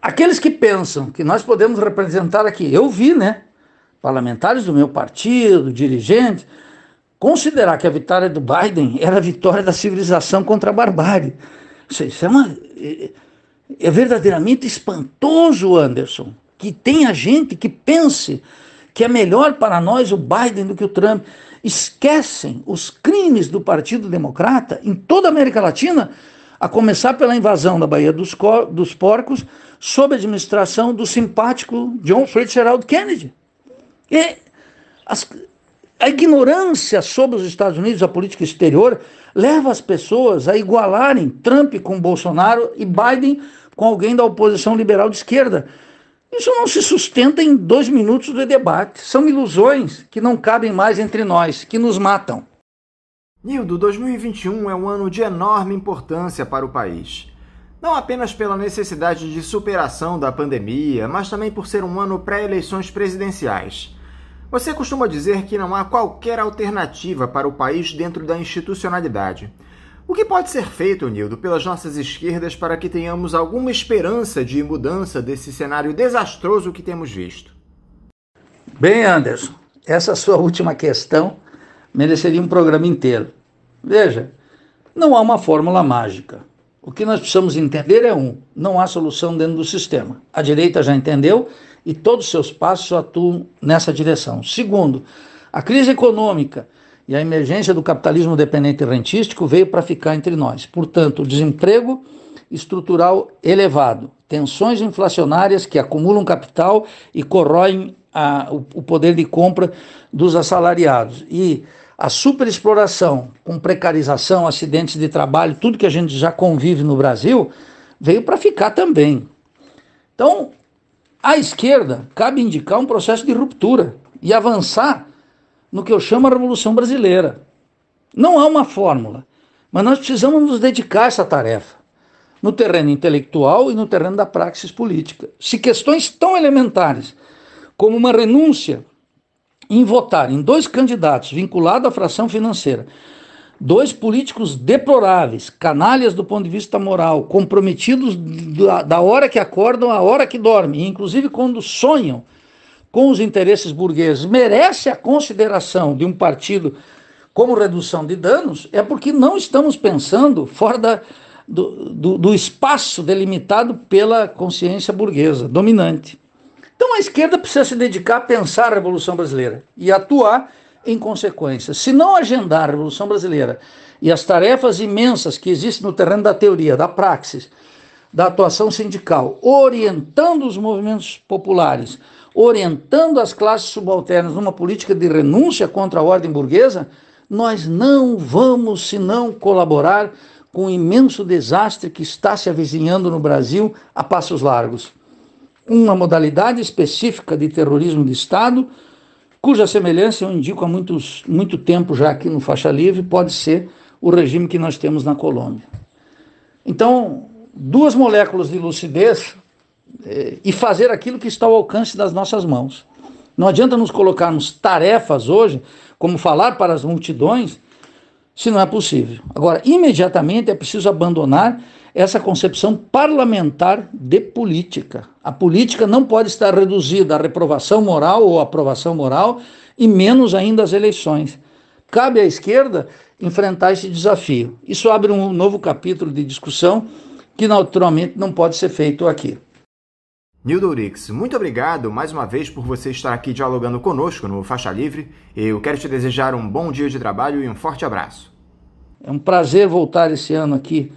aqueles que pensam que nós podemos representar aqui, eu vi, né? parlamentares do meu partido, dirigentes, considerar que a vitória do Biden era a vitória da civilização contra a barbárie. Isso é, uma, é, é verdadeiramente espantoso, Anderson, que tenha gente que pense que é melhor para nós o Biden do que o Trump. Esquecem os crimes do Partido Democrata em toda a América Latina, a começar pela invasão da Baía dos, dos Porcos, sob a administração do simpático John Fitzgerald Kennedy. E as, a ignorância sobre os Estados Unidos, a política exterior, leva as pessoas a igualarem Trump com Bolsonaro e Biden com alguém da oposição liberal de esquerda. Isso não se sustenta em dois minutos de debate. São ilusões que não cabem mais entre nós, que nos matam. Nildo, 2021 é um ano de enorme importância para o país. Não apenas pela necessidade de superação da pandemia, mas também por ser um ano pré-eleições presidenciais. Você costuma dizer que não há qualquer alternativa para o país dentro da institucionalidade. O que pode ser feito, Nildo, pelas nossas esquerdas para que tenhamos alguma esperança de mudança desse cenário desastroso que temos visto? Bem, Anderson, essa sua última questão mereceria um programa inteiro. Veja, não há uma fórmula mágica. O que nós precisamos entender é um: não há solução dentro do sistema. A direita já entendeu e todos os seus passos atuam nessa direção. Segundo, a crise econômica e a emergência do capitalismo dependente rentístico veio para ficar entre nós. Portanto, desemprego estrutural elevado, tensões inflacionárias que acumulam capital e corroem a, o, o poder de compra dos assalariados e a superexploração com precarização, acidentes de trabalho, tudo que a gente já convive no Brasil, veio para ficar também. Então, à esquerda, cabe indicar um processo de ruptura e avançar no que eu chamo a Revolução Brasileira. Não há uma fórmula, mas nós precisamos nos dedicar a essa tarefa, no terreno intelectual e no terreno da praxis política. Se questões tão elementares como uma renúncia em votar em dois candidatos vinculados à fração financeira, dois políticos deploráveis, canalhas do ponto de vista moral, comprometidos da, da hora que acordam à hora que dormem, inclusive quando sonham com os interesses burgueses, merece a consideração de um partido como redução de danos, é porque não estamos pensando fora da, do, do, do espaço delimitado pela consciência burguesa dominante. Então a esquerda precisa se dedicar a pensar a Revolução Brasileira e atuar em consequência. Se não agendar a Revolução Brasileira e as tarefas imensas que existem no terreno da teoria, da praxis, da atuação sindical, orientando os movimentos populares, orientando as classes subalternas numa política de renúncia contra a ordem burguesa, nós não vamos senão colaborar com o imenso desastre que está se avizinhando no Brasil a passos largos uma modalidade específica de terrorismo de Estado, cuja semelhança eu indico há muitos, muito tempo já aqui no Faixa Livre, pode ser o regime que nós temos na Colômbia. Então, duas moléculas de lucidez e fazer aquilo que está ao alcance das nossas mãos. Não adianta nos colocarmos tarefas hoje, como falar para as multidões, se não é possível. Agora, imediatamente é preciso abandonar essa concepção parlamentar de política. A política não pode estar reduzida à reprovação moral ou aprovação moral, e menos ainda às eleições. Cabe à esquerda enfrentar esse desafio. Isso abre um novo capítulo de discussão que naturalmente não pode ser feito aqui. Nildo Urix, muito obrigado mais uma vez por você estar aqui dialogando conosco no Faixa Livre. Eu quero te desejar um bom dia de trabalho e um forte abraço. É um prazer voltar esse ano aqui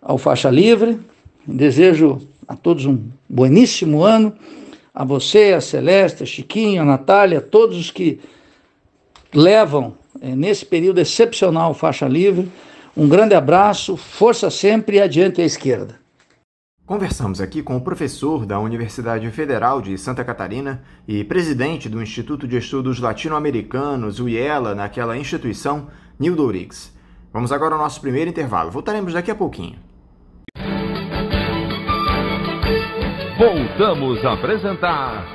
ao Faixa Livre. Desejo a todos um bueníssimo ano. A você, a Celeste, a Chiquinho, a Natália, todos os que levam é, nesse período excepcional Faixa Livre. Um grande abraço, força sempre e adiante à esquerda. Conversamos aqui com o professor da Universidade Federal de Santa Catarina e presidente do Instituto de Estudos Latino-Americanos, o IELA, naquela instituição, Nildo Urix. Vamos agora ao nosso primeiro intervalo. Voltaremos daqui a pouquinho. Voltamos a apresentar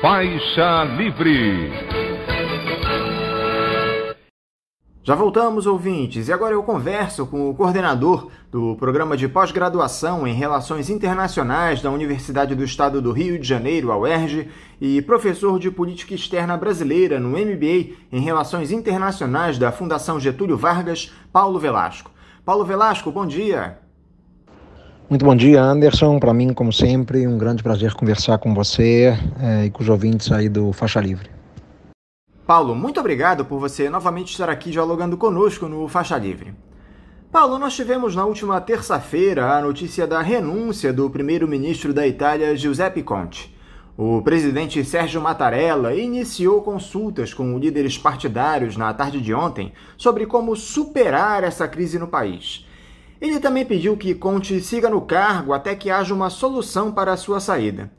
Faixa Livre. Já voltamos, ouvintes, e agora eu converso com o coordenador do programa de pós-graduação em Relações Internacionais da Universidade do Estado do Rio de Janeiro, a UERJ, e professor de Política Externa Brasileira no MBA em Relações Internacionais da Fundação Getúlio Vargas, Paulo Velasco. Paulo Velasco, bom dia. Muito bom dia, Anderson. Para mim, como sempre, um grande prazer conversar com você eh, e com os ouvintes aí do Faixa Livre. Paulo, muito obrigado por você novamente estar aqui dialogando conosco no Faixa Livre. Paulo, nós tivemos na última terça-feira a notícia da renúncia do primeiro-ministro da Itália, Giuseppe Conte. O presidente Sérgio Mattarella iniciou consultas com líderes partidários na tarde de ontem sobre como superar essa crise no país. Ele também pediu que Conte siga no cargo até que haja uma solução para a sua saída.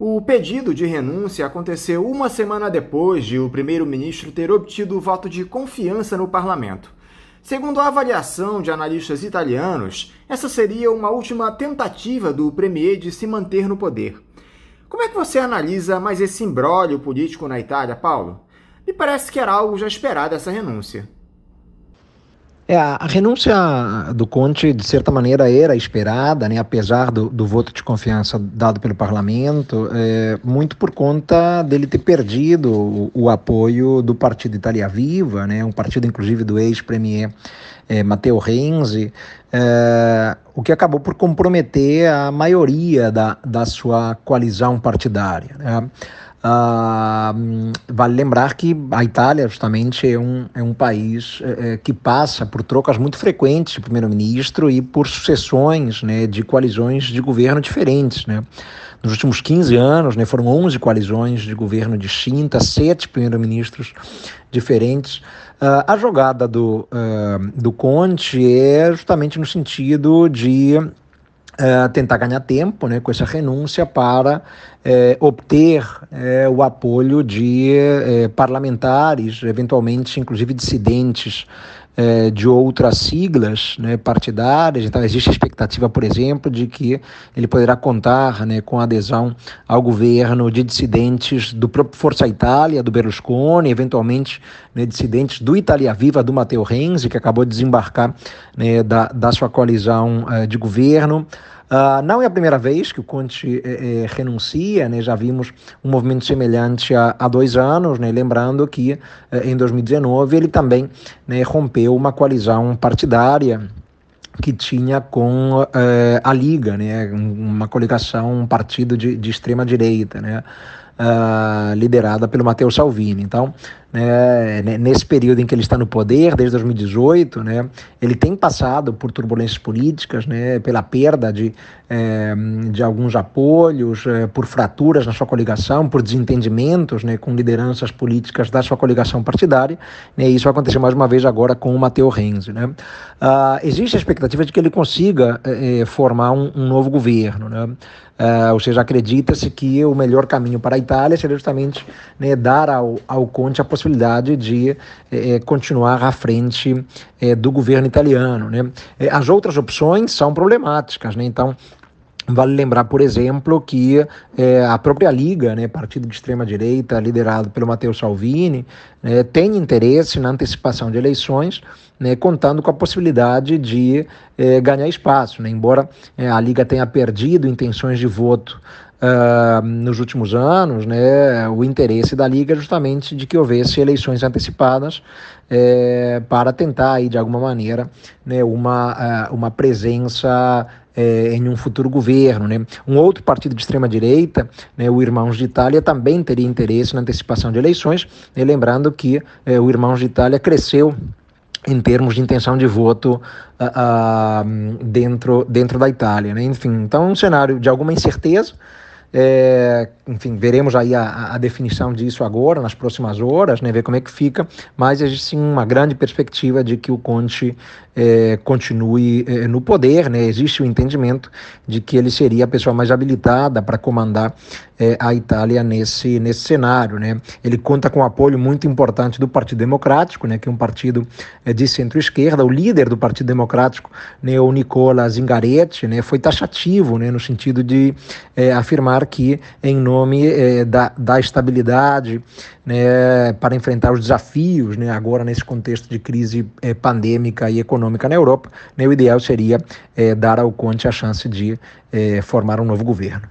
O pedido de renúncia aconteceu uma semana depois de o primeiro-ministro ter obtido o voto de confiança no parlamento. Segundo a avaliação de analistas italianos, essa seria uma última tentativa do premier de se manter no poder. Como é que você analisa mais esse imbróglio político na Itália, Paulo? Me parece que era algo já esperado essa renúncia. É, a renúncia do Conte, de certa maneira, era esperada, né, apesar do, do voto de confiança dado pelo parlamento, é, muito por conta dele ter perdido o, o, apoio do Partido Italia Viva, né, um partido, inclusive, do ex-premier é, Matteo Renzi, é, o que acabou por comprometer a maioria da, da sua coalizão partidária. Né. Uh, vale lembrar que a Itália justamente é um, é um país é, que passa por trocas muito frequentes de primeiro-ministro e por sucessões né, de coalizões de governo diferentes. Né. Nos últimos 15 anos né, foram 11 coalizões de governo distintas, sete primeiros-ministros diferentes. Uh, a jogada do, uh, do Conte é justamente no sentido de tentar ganhar tempo né, com essa renúncia para uh, obter uh, o apoio de parlamentares, eventualmente inclusive dissidentes é, de outras siglas né, partidárias. Então, existe a expectativa, por exemplo, de que ele poderá contar né, com a adesão ao governo de dissidentes do próprio Força Itália, do Berlusconi, eventualmente né, dissidentes do Italia Viva, do Matteo Renzi, que acabou de desembarcar né, da, da sua coalizão uh, de governo. Uh, não é a primeira vez que o Conte eh, eh, renuncia, né? já vimos um movimento semelhante há, há dois anos, né? lembrando que eh, em 2019 ele também né, rompeu uma coalizão partidária que tinha com a Liga, né, uma coligação, um partido de, de extrema direita, né, uh, liderada pelo Matteo Salvini. Então, né, nesse período em que ele está no poder, desde 2018, né, ele tem passado por turbulências políticas, né, pela perda de, é, de alguns apoios, é, por fraturas na sua coligação, por desentendimentos né, com lideranças políticas da sua coligação partidária. Né, e isso vai acontecer mais uma vez agora com o Matteo Renzi. Né. Uh, existe a expectativa de que ele consiga é, formar um, um, novo governo. Né. Uh, ou seja, acredita-se que o melhor caminho para a Itália seria justamente né, dar ao, ao Conte a possibilidade de eh, continuar à frente eh, do governo italiano. Né? As outras opções são problemáticas, né? então Vale lembrar, por exemplo, que é, a própria Liga, né, partido de extrema-direita, liderado pelo Matteo Salvini, né, tem interesse na antecipação de eleições, né, contando com a possibilidade de é, ganhar espaço. Né, embora é, a Liga tenha perdido intenções de voto uh, nos últimos anos, né, o interesse da Liga é justamente de que houvesse eleições antecipadas é, para tentar, aí, de alguma maneira, né, uma, uh, uma presença é, em um futuro governo. Né? Um outro partido de extrema-direita, né, o Irmãos de Itália, também teria interesse na antecipação de eleições, né, lembrando que é, o Irmãos de Itália cresceu em termos de intenção de voto uh, uh, dentro, dentro da Itália. Né? Enfim, então é um cenário de alguma incerteza, é, enfim, veremos aí a, a, definição disso agora, nas próximas horas, né, ver como é que fica, mas existe sim uma grande perspectiva de que o Conte é, continue é, no poder, né, existe o entendimento de que ele seria a pessoa mais habilitada para comandar é, a Itália nesse, nesse cenário. Né. Ele conta com um apoio muito importante do Partido Democrático, né, que é um partido é, de centro-esquerda, o líder do Partido Democrático, né, o Nicola Zingaretti, né, foi taxativo né, no sentido de é, afirmar que, em nome eh, da, da estabilidade, né, para enfrentar os desafios, né, agora nesse contexto de crise pandêmica e econômica na Europa, né, o ideal seria eh, dar ao Conte a chance de formar um novo governo.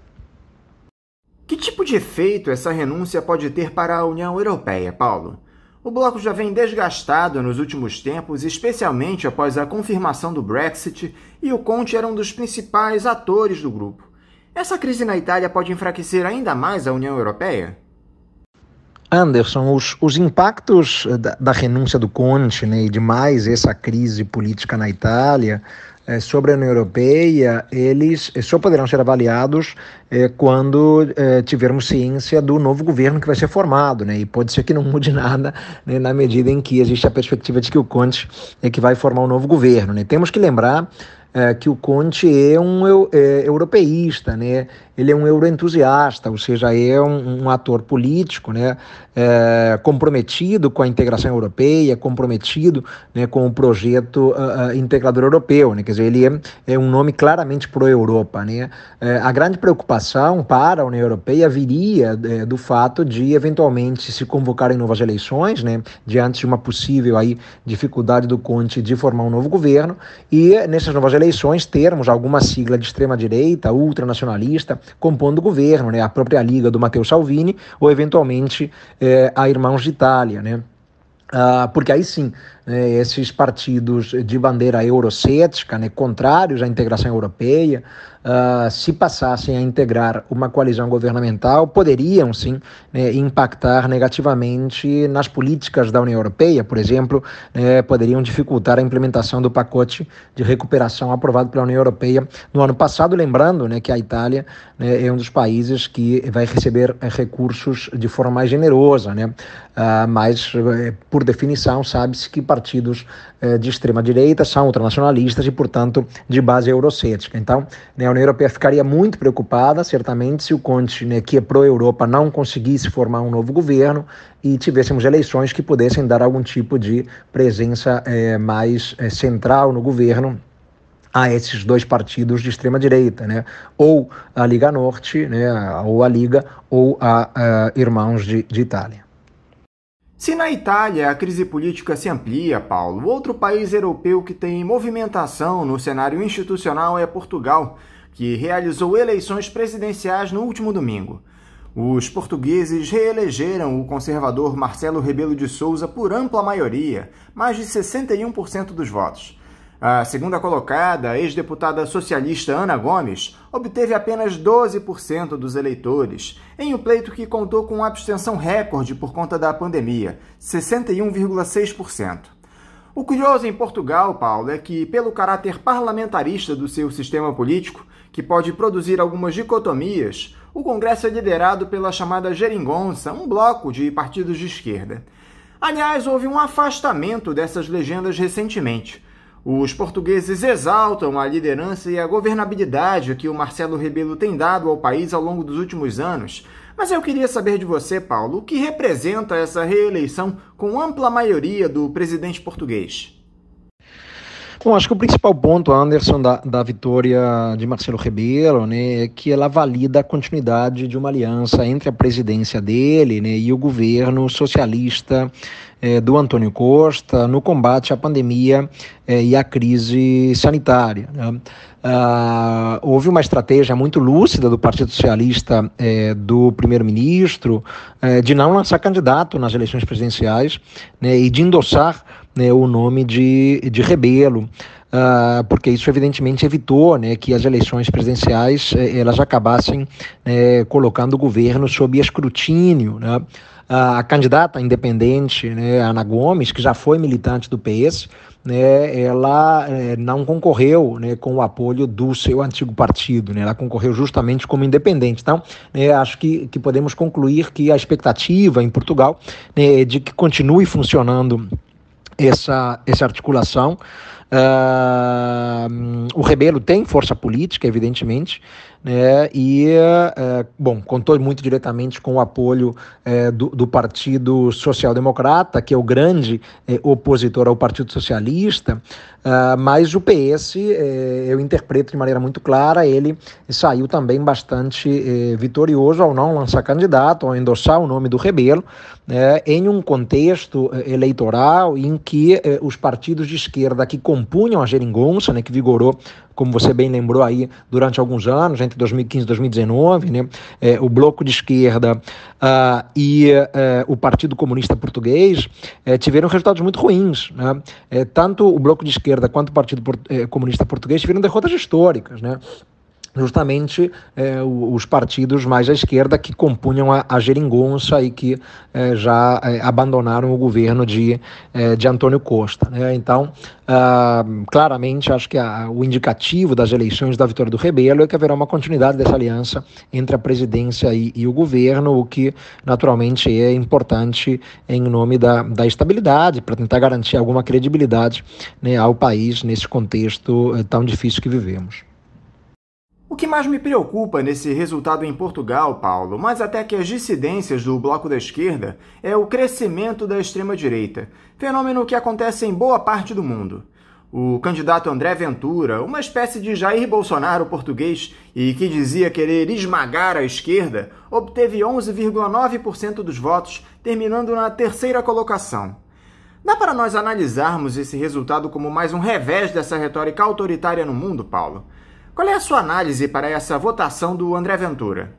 Que tipo de efeito essa renúncia pode ter para a União Europeia, Paulo? O bloco já vem desgastado nos últimos tempos, especialmente após a confirmação do Brexit, e o Conte era um dos principais atores do grupo. Essa crise na Itália pode enfraquecer ainda mais a União Europeia? Anderson, os, os impactos da, da, renúncia do Conte né, e de mais essa crise política na Itália é, sobre a União Europeia, eles eh, só poderão ser avaliados é, quando é, tivermos ciência do novo governo que vai ser formado, né? E pode ser que não mude (laughs) nada né, na medida em que existe a perspectiva de que o Conte é que vai formar um novo governo, né? Temos que lembrar é, que o Conte é um é, europeísta, né? ele é um euroentusiasta, ou seja, é um, um ator político né? É, comprometido com a integração europeia, comprometido né, com o projeto uh, integrador europeu. Né? Quer dizer, ele é, é um nome claramente pró-Europa. Né? É, a grande preocupação para a União Europeia viria é, do fato de, eventualmente, se convocarem novas eleições, né? diante de uma possível aí, dificuldade do Conte de formar um novo governo, e nessas novas eleições termos alguma sigla de extrema-direita, ultranacionalista, compondo o governo, né? a própria Liga do Matteo Salvini, ou eventualmente é, a Irmãos de Itália. Né? Ah, porque aí sim, né, esses partidos de bandeira eurocética, né, contrários à integração europeia, uh, se passassem a integrar uma coalizão governamental, poderiam sim né, impactar negativamente nas políticas da União Europeia, por exemplo, né, poderiam dificultar a implementação do pacote de recuperação aprovado pela União Europeia no ano passado, lembrando né, que a Itália né, é um dos países que vai receber recursos de forma mais generosa, uh, mas eh, por definição sabe-se que partidos eh, de extrema direita são ultranacionalistas e, portanto, de base eurocética. Então, né, a União Europeia ficaria muito preocupada, certamente, se o Conte, né, que é pró-Europa, não conseguisse formar um novo governo e tivéssemos eleições que pudessem dar algum tipo de presença eh, mais eh, central no governo a esses dois partidos de extrema direita, né? ou a Liga Norte, né? ou a Liga, ou a, a Irmãos de, de Itália. Se na Itália a crise política se amplia, Paulo, outro país europeu que tem movimentação no cenário institucional é Portugal, que realizou eleições presidenciais no último domingo. Os portugueses reelegeram o conservador Marcelo Rebelo de Souza por ampla maioria, mais de 61% dos votos. A segunda colocada, ex-deputada socialista Ana Gomes, obteve apenas 12% dos eleitores, em um pleito que contou com abstenção recorde por conta da pandemia, 61,6%. O curioso em Portugal, Paulo, é que, pelo caráter parlamentarista do seu sistema político, que pode produzir algumas dicotomias, o Congresso é liderado pela chamada Geringonça, um bloco de partidos de esquerda. Aliás, houve um afastamento dessas legendas recentemente. Os portugueses exaltam a liderança e a governabilidade que o Marcelo Rebelo tem dado ao país ao longo dos últimos anos. Mas eu queria saber de você, Paulo, o que representa essa reeleição com ampla maioria do presidente português? Bom, acho que o principal ponto, Anderson, da, da vitória de Marcelo Rebelo, né, é que ela valida a continuidade de uma aliança entre a presidência dele né, e o governo socialista eh, do Antônio Costa no combate à pandemia eh, e à crise sanitária. Né? Ah, houve uma estratégia muito lúcida do Partido Socialista eh, do primeiro-ministro de não lançar candidato nas eleições presidenciais né, e de endossar né, o nome de, de Rebelo. Uh, porque isso evidentemente evitou né, que as eleições presidenciais eh, elas acabassem eh, colocando o governo sob escrutínio. Né? a candidata independente, né, Ana Gomes, que já foi militante do PS, né, ela é, não concorreu né, com o apoio do seu antigo partido, né, ela concorreu justamente como independente. Então, né, acho que, que podemos concluir que a expectativa em Portugal né, é de que continue funcionando essa, essa articulação. Uh, o Rebelo tem força política, evidentemente, né, e, uh, bom, contou muito diretamente com o apoio uh, do, do, Partido Social Democrata, que é o grande eh, opositor ao Partido Socialista, Uh, mas o PS, eh, eu interpreto de maneira muito clara, ele saiu também bastante eh, vitorioso ao não lançar candidato, ao endossar o nome do Rebelo, né, em um contexto eh, eleitoral em que eh, os partidos de esquerda que compunham a geringonça, né, que vigorou, como você bem lembrou aí, durante alguns anos, entre 2015 e 2019, né, eh, o Bloco de Esquerda uh, e o Partido Comunista Português tiveram resultados muito ruins. Né, tanto o Bloco de Esquerda esquerda quanto o Partido eh, Comunista Português tiveram derrotas históricas, né? Justamente eh, os partidos mais à esquerda que compunham a, a geringonça e que eh, já eh, abandonaram o governo de, de Antônio Costa. Né? Então, ah, claramente, acho que a, o indicativo das eleições da vitória do Rebelo é que haverá uma continuidade dessa aliança entre a presidência e, e o governo, o que naturalmente é importante em nome da, da estabilidade, para tentar garantir alguma credibilidade né, ao país nesse contexto eh, tão difícil que vivemos. O que mais me preocupa nesse resultado em Portugal, Paulo, mais até que as dissidências do bloco da esquerda, é o crescimento da extrema-direita, fenômeno que acontece em boa parte do mundo. O candidato André Ventura, uma espécie de Jair Bolsonaro português e que dizia querer esmagar a esquerda, obteve 11,9% dos votos, terminando na terceira colocação. Dá para nós analisarmos esse resultado como mais um revés dessa retórica autoritária no mundo, Paulo? Qual é a sua análise para essa votação do André Ventura?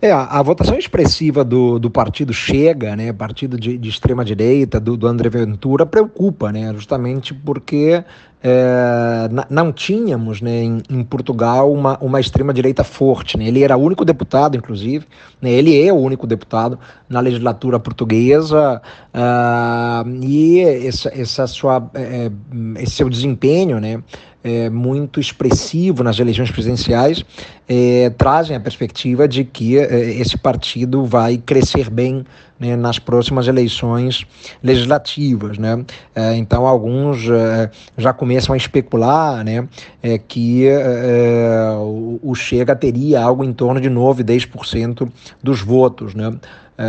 É, a, a votação expressiva do, do partido Chega, né, partido de, de extrema-direita, do, do André Ventura, preocupa, né, justamente porque é, não tínhamos né, em, em, Portugal uma, uma extrema-direita forte. Né? Ele era o único deputado, inclusive, né? ele é o único deputado na legislatura portuguesa, uh, e essa, essa sua, é, esse seu desempenho né, é, muito expressivo nas eleições presidenciais é, trazem a perspectiva de que é, esse partido vai crescer bem né, nas próximas eleições legislativas. Né? É, então, alguns é, já começam a especular né, é, que o, Chega teria algo em torno de 9, 10% dos votos. Né?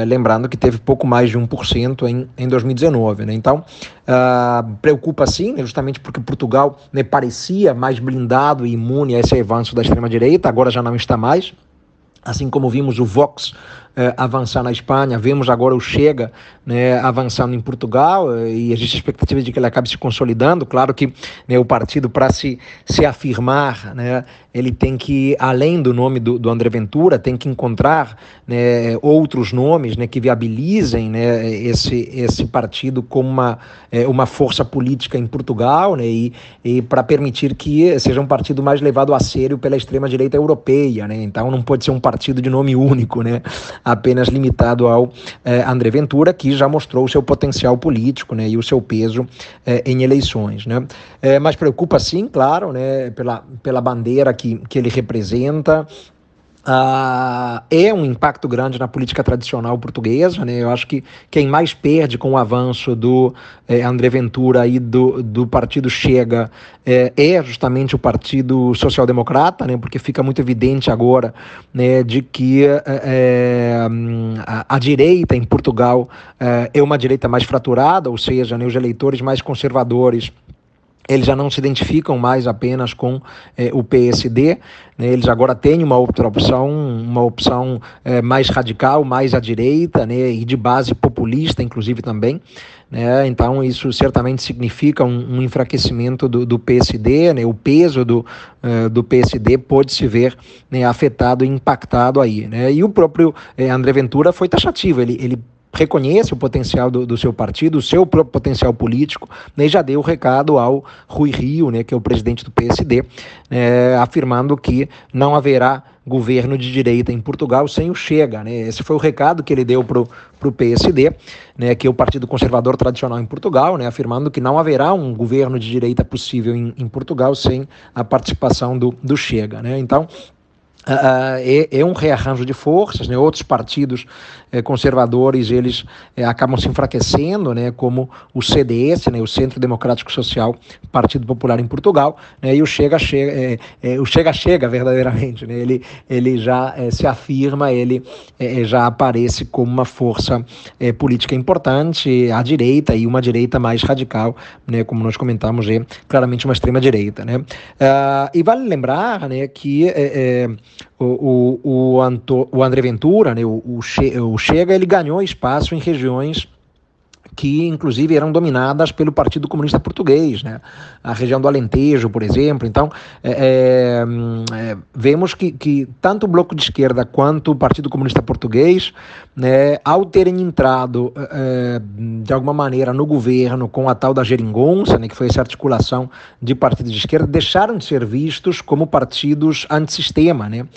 Lembrando que teve pouco mais de 1% em, em 2019. Né? Então, uh, preocupa sim, né, justamente porque Portugal né, parecia mais blindado e imune a esse avanço da extrema-direita, agora já não está mais. Assim como vimos o Vox eh, avançar na Espanha, vemos agora o Chega né, avançando em Portugal eh, e existe a expectativa de que ele acabe se consolidando. Claro que né, o partido, para se, se afirmar, né, ele tem que, além do nome do, do André Ventura, tem que encontrar né, outros nomes né, que viabilizem né, esse, esse partido como uma, é, uma força política em Portugal né, e, e para permitir que seja um partido mais levado a sério pela extrema-direita europeia. Né? Então não pode ser um partido de nome único, né? apenas limitado ao é, André Ventura, que já mostrou o seu potencial político né? e o seu peso é, em eleições. Né? É, mas preocupa sim, claro, né? pela, pela bandeira que, que ele representa, Uh, é um impacto grande na política tradicional portuguesa. Né? Eu acho que quem mais perde com o avanço do eh, André Ventura e do, do Partido Chega eh, é justamente o Partido Social Democrata, né? porque fica muito evidente agora né, de que eh, a, a, direita em Portugal é uma direita mais fraturada, ou seja, né, os eleitores mais conservadores eles já não se identificam mais apenas com eh, o PSD, né, eles agora têm uma outra opção, uma opção eh, mais radical, mais à direita, né, e de base populista, inclusive também. Né, então, isso certamente significa um, um enfraquecimento do, do PSD, né, o peso do, uh, do PSD pode se ver né, afetado e impactado aí. Né, e o próprio eh, André Ventura foi taxativo, ele, ele reconhece o potencial do, do, seu partido, o seu próprio potencial político, né, e já deu o recado ao Rui Rio, né, que é o presidente do PSD, né, afirmando que não haverá governo de direita em Portugal sem o Chega. Né? Esse foi o recado que ele deu para o PSD, né, que é o partido conservador tradicional em Portugal, né, afirmando que não haverá um governo de direita possível em, em Portugal sem a participação do, do Chega. Né? Então, Uh, é, é, um rearranjo de forças, né? outros partidos conservadores eles eh, acabam se enfraquecendo, né? como o CDS, né? o Centro Democrático Social, Partido Popular em Portugal, né? e o Chega chega, eh, o Chega chega verdadeiramente, né? ele, ele já se afirma, ele já aparece como uma força política importante à direita e uma direita mais radical, né? como nós comentamos, é claramente uma extrema direita, né? Uh, e vale lembrar, né, que o, o, o, Anto, o André Ventura, né, o, o, che, o Chega, ele ganhou espaço em regiões que inclusive eram dominadas pelo Partido Comunista Português, né? a região do Alentejo, por exemplo. Então, é, é, vemos que, que tanto o Bloco de Esquerda quanto o Partido Comunista Português, né, ao terem entrado é, de alguma maneira no governo com a tal da geringonça, né, que foi essa articulação de partidos de esquerda, deixaram de ser vistos como partidos antissistema, né?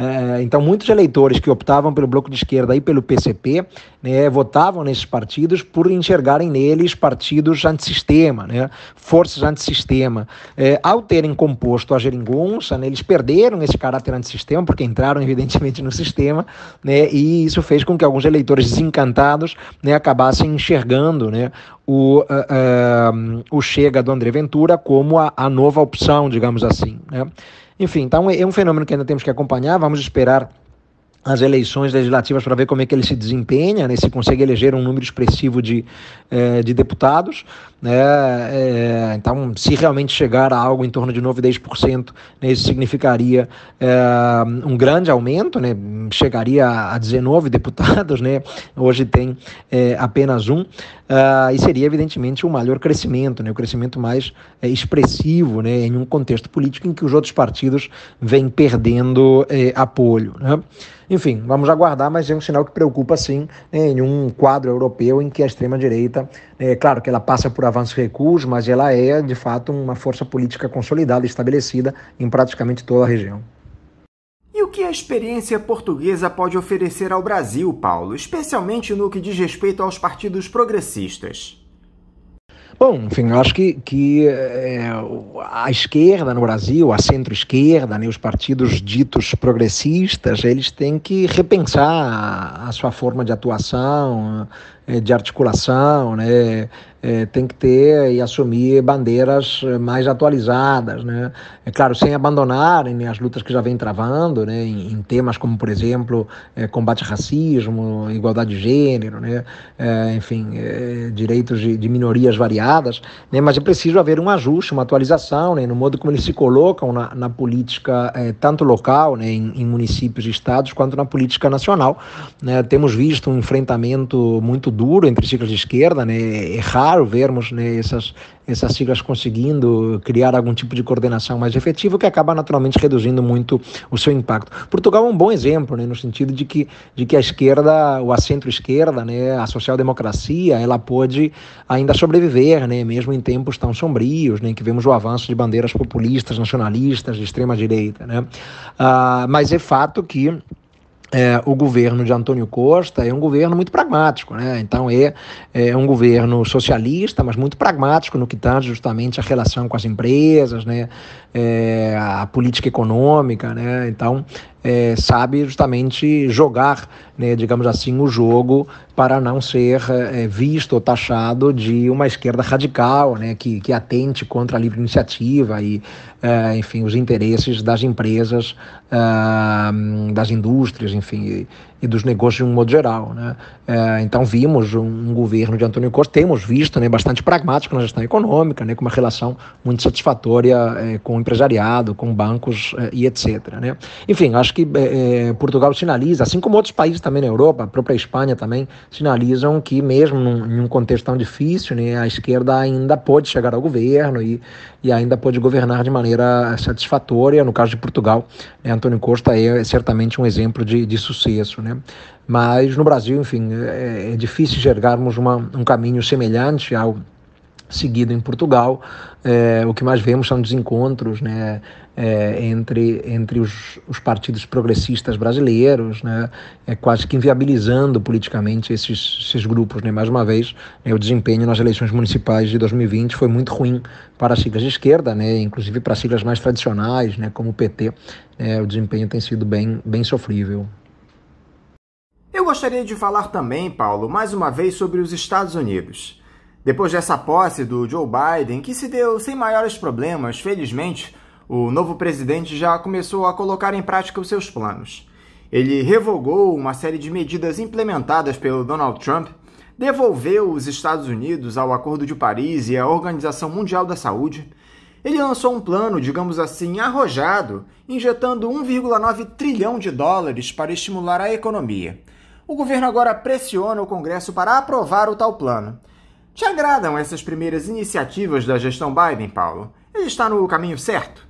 É, então, muitos eleitores que optavam pelo bloco de esquerda e pelo PCP né, votavam nesses partidos por enxergarem neles partidos antissistema, né, forças antissistema. É, ao terem composto a geringonça, né, eles perderam esse caráter antissistema, porque entraram, (laughs) evidentemente, no sistema, né, e isso fez com que alguns eleitores desencantados né, acabassem enxergando né, o, uh, uh, o Chega do André Ventura como a, a nova opção, digamos assim. Né. Enfim, então é um fenômeno que ainda temos que acompanhar, vamos esperar as eleições legislativas para ver como é que ele se desempenha, né, se consegue eleger um número expressivo de, eh, de deputados. Né, eh, então, se realmente chegar a algo em torno de 9, 10%, né, isso significaria eh, um grande aumento, né, chegaria a 19 (laughs) deputados, né, hoje tem apenas um, uh, e seria evidentemente um maior crescimento, né, o crescimento mais expressivo né, em um contexto político em que os outros partidos vêm perdendo apoio. Né. Enfim, vamos aguardar, mas é um sinal que preocupa sim né, em um quadro europeu em que a extrema-direita, é claro que ela passa por avanços e recuos, mas ela é de fato uma força política consolidada, estabelecida em praticamente toda a região. E o que a experiência portuguesa pode oferecer ao Brasil, Paulo, especialmente no que diz respeito aos partidos progressistas? Bom, enfim, acho que, que é, a esquerda no Brasil, a centro-esquerda, né, os partidos ditos progressistas, eles têm que repensar a, a sua forma de atuação, é, de articulação, né? É, tem que ter e assumir bandeiras mais atualizadas, né? É claro, sem abandonarem né, as lutas que já vem travando, né? Em, em temas como, por exemplo, é, combate ao racismo, igualdade de gênero, né? É, enfim, direitos de, de, minorias variadas, né? Mas é preciso haver um ajuste, uma atualização, né? No modo como eles se colocam na, na política tanto local, né? Em, em, municípios e estados, quanto na política nacional, né? Temos visto um enfrentamento muito duro entre siglas de esquerda, né? É raro vermos né, essas, essas siglas conseguindo criar algum tipo de coordenação mais efetiva, que acaba naturalmente reduzindo muito o seu impacto. Portugal é um bom exemplo, né, no sentido de que, de que a esquerda, ou a centro-esquerda, né, a social-democracia, ela pode ainda sobreviver, né, mesmo em tempos tão sombrios, né, que vemos o avanço de bandeiras populistas, nacionalistas, de extrema-direita. Né. Ah, mas é fato que é, o governo de Antônio Costa é um governo muito pragmático, né? Então é, é um governo socialista, mas muito pragmático no que tange justamente a relação com as empresas, né? É, a política econômica, né? Então é, sabe justamente jogar, né, digamos assim, o jogo para não ser é, visto ou taxado de uma esquerda radical, né, que, que atente contra a livre iniciativa e, é, enfim, os interesses das empresas, é, das indústrias, enfim, e, dos negócios de um modo geral. Né. É, então vimos um, governo de Antônio Costa, temos visto, né, bastante pragmático na gestão econômica, né, com uma relação muito satisfatória é, com o empresariado, com bancos é, e etc. Né. Enfim, acho que Portugal sinaliza, assim como outros países também na Europa, a própria Espanha também, sinalizam que mesmo num, em um contexto tão difícil, né, a esquerda ainda pode chegar ao governo e, e ainda pode governar de maneira satisfatória. No caso de Portugal, né, Antônio Costa é certamente um exemplo de, de sucesso. Né? Mas no Brasil, enfim, é, é difícil enxergarmos uma, um caminho semelhante ao seguido em Portugal. É, o que mais vemos são desencontros né, é, entre, entre os, os, partidos progressistas brasileiros, né, é, quase que inviabilizando politicamente esses, esses grupos. Né. Mais uma vez, né, o desempenho nas eleições municipais de 2020 foi muito ruim para as siglas de esquerda, né, inclusive para siglas mais tradicionais, né, como o PT. É, o desempenho tem sido bem, bem sofrível. Gostaria de falar também, Paulo, mais uma vez sobre os Estados Unidos. Depois dessa posse do Joe Biden, que se deu sem maiores problemas, felizmente, o novo presidente já começou a colocar em prática os seus planos. Ele revogou uma série de medidas implementadas pelo Donald Trump, devolveu os Estados Unidos ao Acordo de Paris e à Organização Mundial da Saúde. Ele lançou um plano, digamos assim, arrojado, injetando 1,9 trilhão de dólares para estimular a economia. O governo agora pressiona o Congresso para aprovar o tal plano. Te agradam essas primeiras iniciativas da gestão Biden, Paulo? Ele está no caminho certo?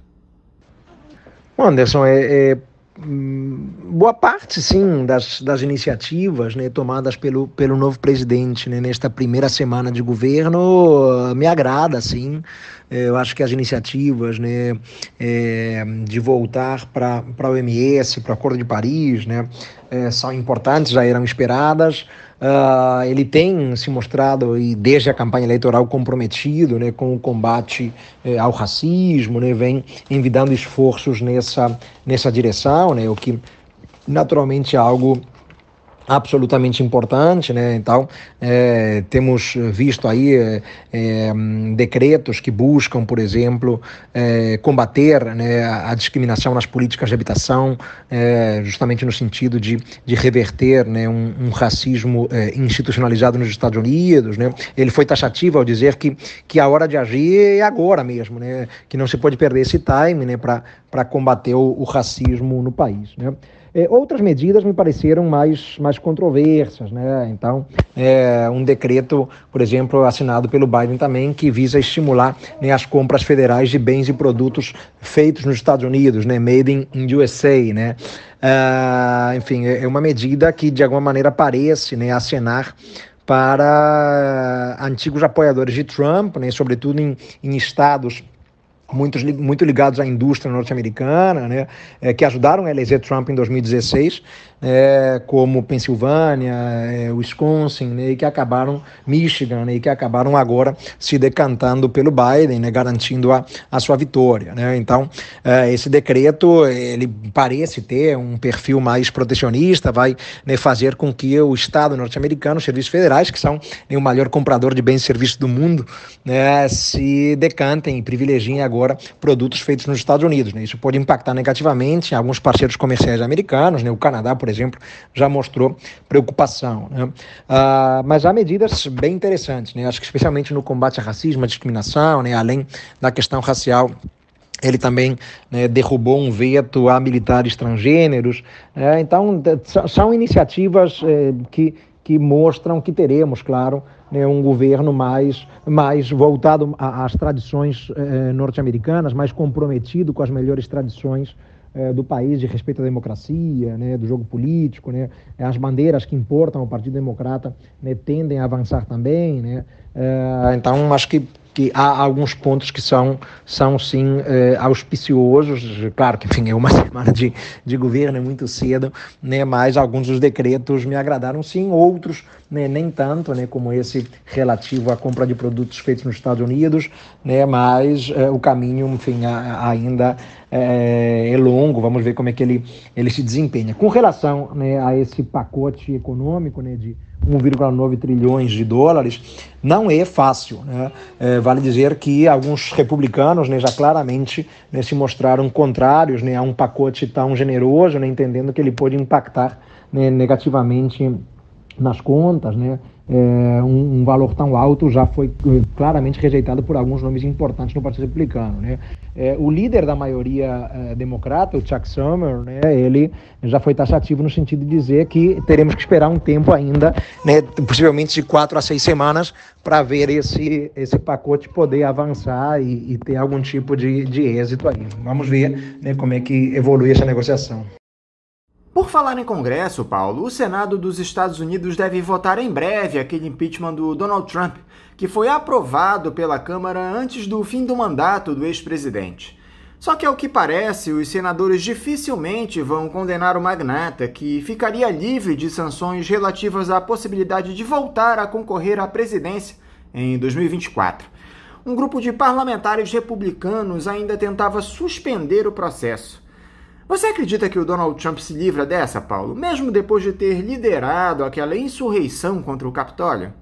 Anderson, é, é boa parte, sim, das, das iniciativas né, tomadas pelo, pelo novo presidente né, nesta primeira semana de governo me agrada, sim. É, eu acho que as iniciativas né, é, de voltar para a OMS, para o Acordo de Paris, né, é, são importantes, já eram esperadas. Uh, ele tem se mostrado, e desde a campanha eleitoral, comprometido né, com o combate eh, ao racismo, né, vem envidando esforços nessa, nessa direção, né, o que naturalmente é algo absolutamente importante, né? Então é, temos visto aí é, é, decretos que buscam, por exemplo, é, combater né, a discriminação nas políticas de habitação, é, justamente no sentido de, de reverter né, um, um racismo institucionalizado nos Estados Unidos, né? Ele foi taxativo ao dizer que que a hora de agir é agora mesmo, né? Que não se pode perder esse time, né? Para para combater o, o racismo no país, né? É, outras medidas me pareceram mais, mais controversas, né? Então, é, um decreto, por exemplo, assinado pelo Biden também, que visa estimular né, as compras federais de bens e produtos feitos nos Estados Unidos, né? Made in, USA, né? Uh, enfim, é uma medida que de alguma maneira parece né, acenar para antigos apoiadores de Trump, né, sobretudo em, em estados muitos, muito ligados à indústria norte-americana, né, é, que ajudaram a eleger Trump em 2016, é, como Pensilvânia, é, Wisconsin, né, e que acabaram, Michigan, né, e que acabaram agora se decantando pelo Biden, né, garantindo a, a sua vitória. Né. Então, é, esse decreto, ele parece ter um perfil mais protecionista, vai né, fazer com que o Estado norte-americano, os serviços federais, que são né, o maior comprador de bens e serviços do mundo, né, se decantem e privilegiem agora produtos feitos nos Estados Unidos. Né. Isso pode impactar negativamente em alguns parceiros comerciais americanos, né, o Canadá, por exemplo, já mostrou preocupação. Né? Ah, mas há medidas bem interessantes, né? acho que especialmente no combate ao racismo, à discriminação, né? além da questão racial ele também né, derrubou um veto a militares transgêneros. Né? Então, são iniciativas eh, que, que mostram que teremos, claro, né, um governo mais, mais voltado às tradições eh, norte-americanas, mais comprometido com as melhores tradições é, do país de respeito à democracia, né, do jogo político, né, as bandeiras que importam ao Partido Democrata né, tendem a avançar também, né, é, então acho que que há alguns pontos que são, são sim eh, auspiciosos. Claro que, enfim, é uma (laughs) semana de, de governo, é muito cedo, né, mas alguns dos decretos me agradaram sim, outros né, nem tanto, né, como esse relativo à compra de produtos feitos nos Estados Unidos, né, mas eh, o caminho, enfim, a, ainda é, é, longo, vamos ver como é que ele, ele se desempenha. Com relação né, a esse pacote econômico né, de 1,9 trilhões de dólares, não é fácil. Né? É, vale dizer que alguns republicanos né, já claramente né, se mostraram contrários né, a um pacote tão generoso, né, entendendo que ele pode impactar né, negativamente nas contas, né? É, um, um, valor tão alto já foi eh, claramente rejeitado por alguns nomes importantes no Partido Republicano. Né? É, o líder da maioria é, democrata, o Chuck Schumer, né, ele já foi taxativo no sentido de dizer que teremos que esperar um tempo ainda, né, possivelmente de quatro a seis semanas, para ver esse, esse pacote poder avançar e, e ter algum tipo de, de êxito aí. Vamos ver né, como é que evolui essa negociação. Por falar em Congresso, Paulo, o Senado dos Estados Unidos deve votar em breve aquele impeachment do Donald Trump, que foi aprovado pela Câmara antes do fim do mandato do ex-presidente. Só que, ao que parece, os senadores dificilmente vão condenar o magnata, que ficaria livre de sanções relativas à possibilidade de voltar a concorrer à presidência em 2024. Um grupo de parlamentares republicanos ainda tentava suspender o processo. Você acredita que o Donald Trump se livra dessa, Paulo, mesmo depois de ter liderado aquela insurreição contra o Capitólio?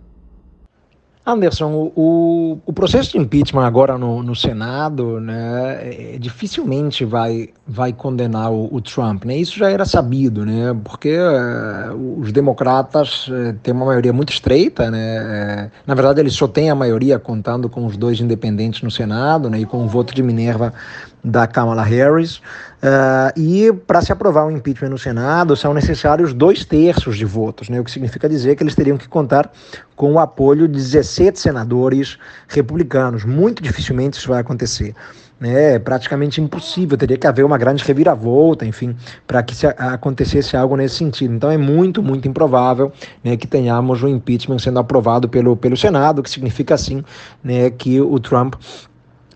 Anderson, o, o processo de impeachment agora no, no Senado, né, é, dificilmente vai, vai condenar o, o, Trump, né? Isso já era sabido, né? Porque é, os democratas é, têm uma maioria muito estreita, né? na verdade, eles só têm a maioria contando com os dois independentes no Senado, né? E com o voto de Minerva da Kamala Harris. Uh, e para se aprovar o impeachment no Senado são necessários dois terços de votos, né? o que significa dizer que eles teriam que contar com o apoio de 17 senadores republicanos. Muito dificilmente isso vai acontecer. Né? É praticamente impossível, teria que haver uma grande reviravolta, enfim, para que se acontecesse algo nesse sentido. Então é muito, muito improvável né, que tenhamos o impeachment sendo aprovado pelo, pelo Senado, o que significa assim né, que o Trump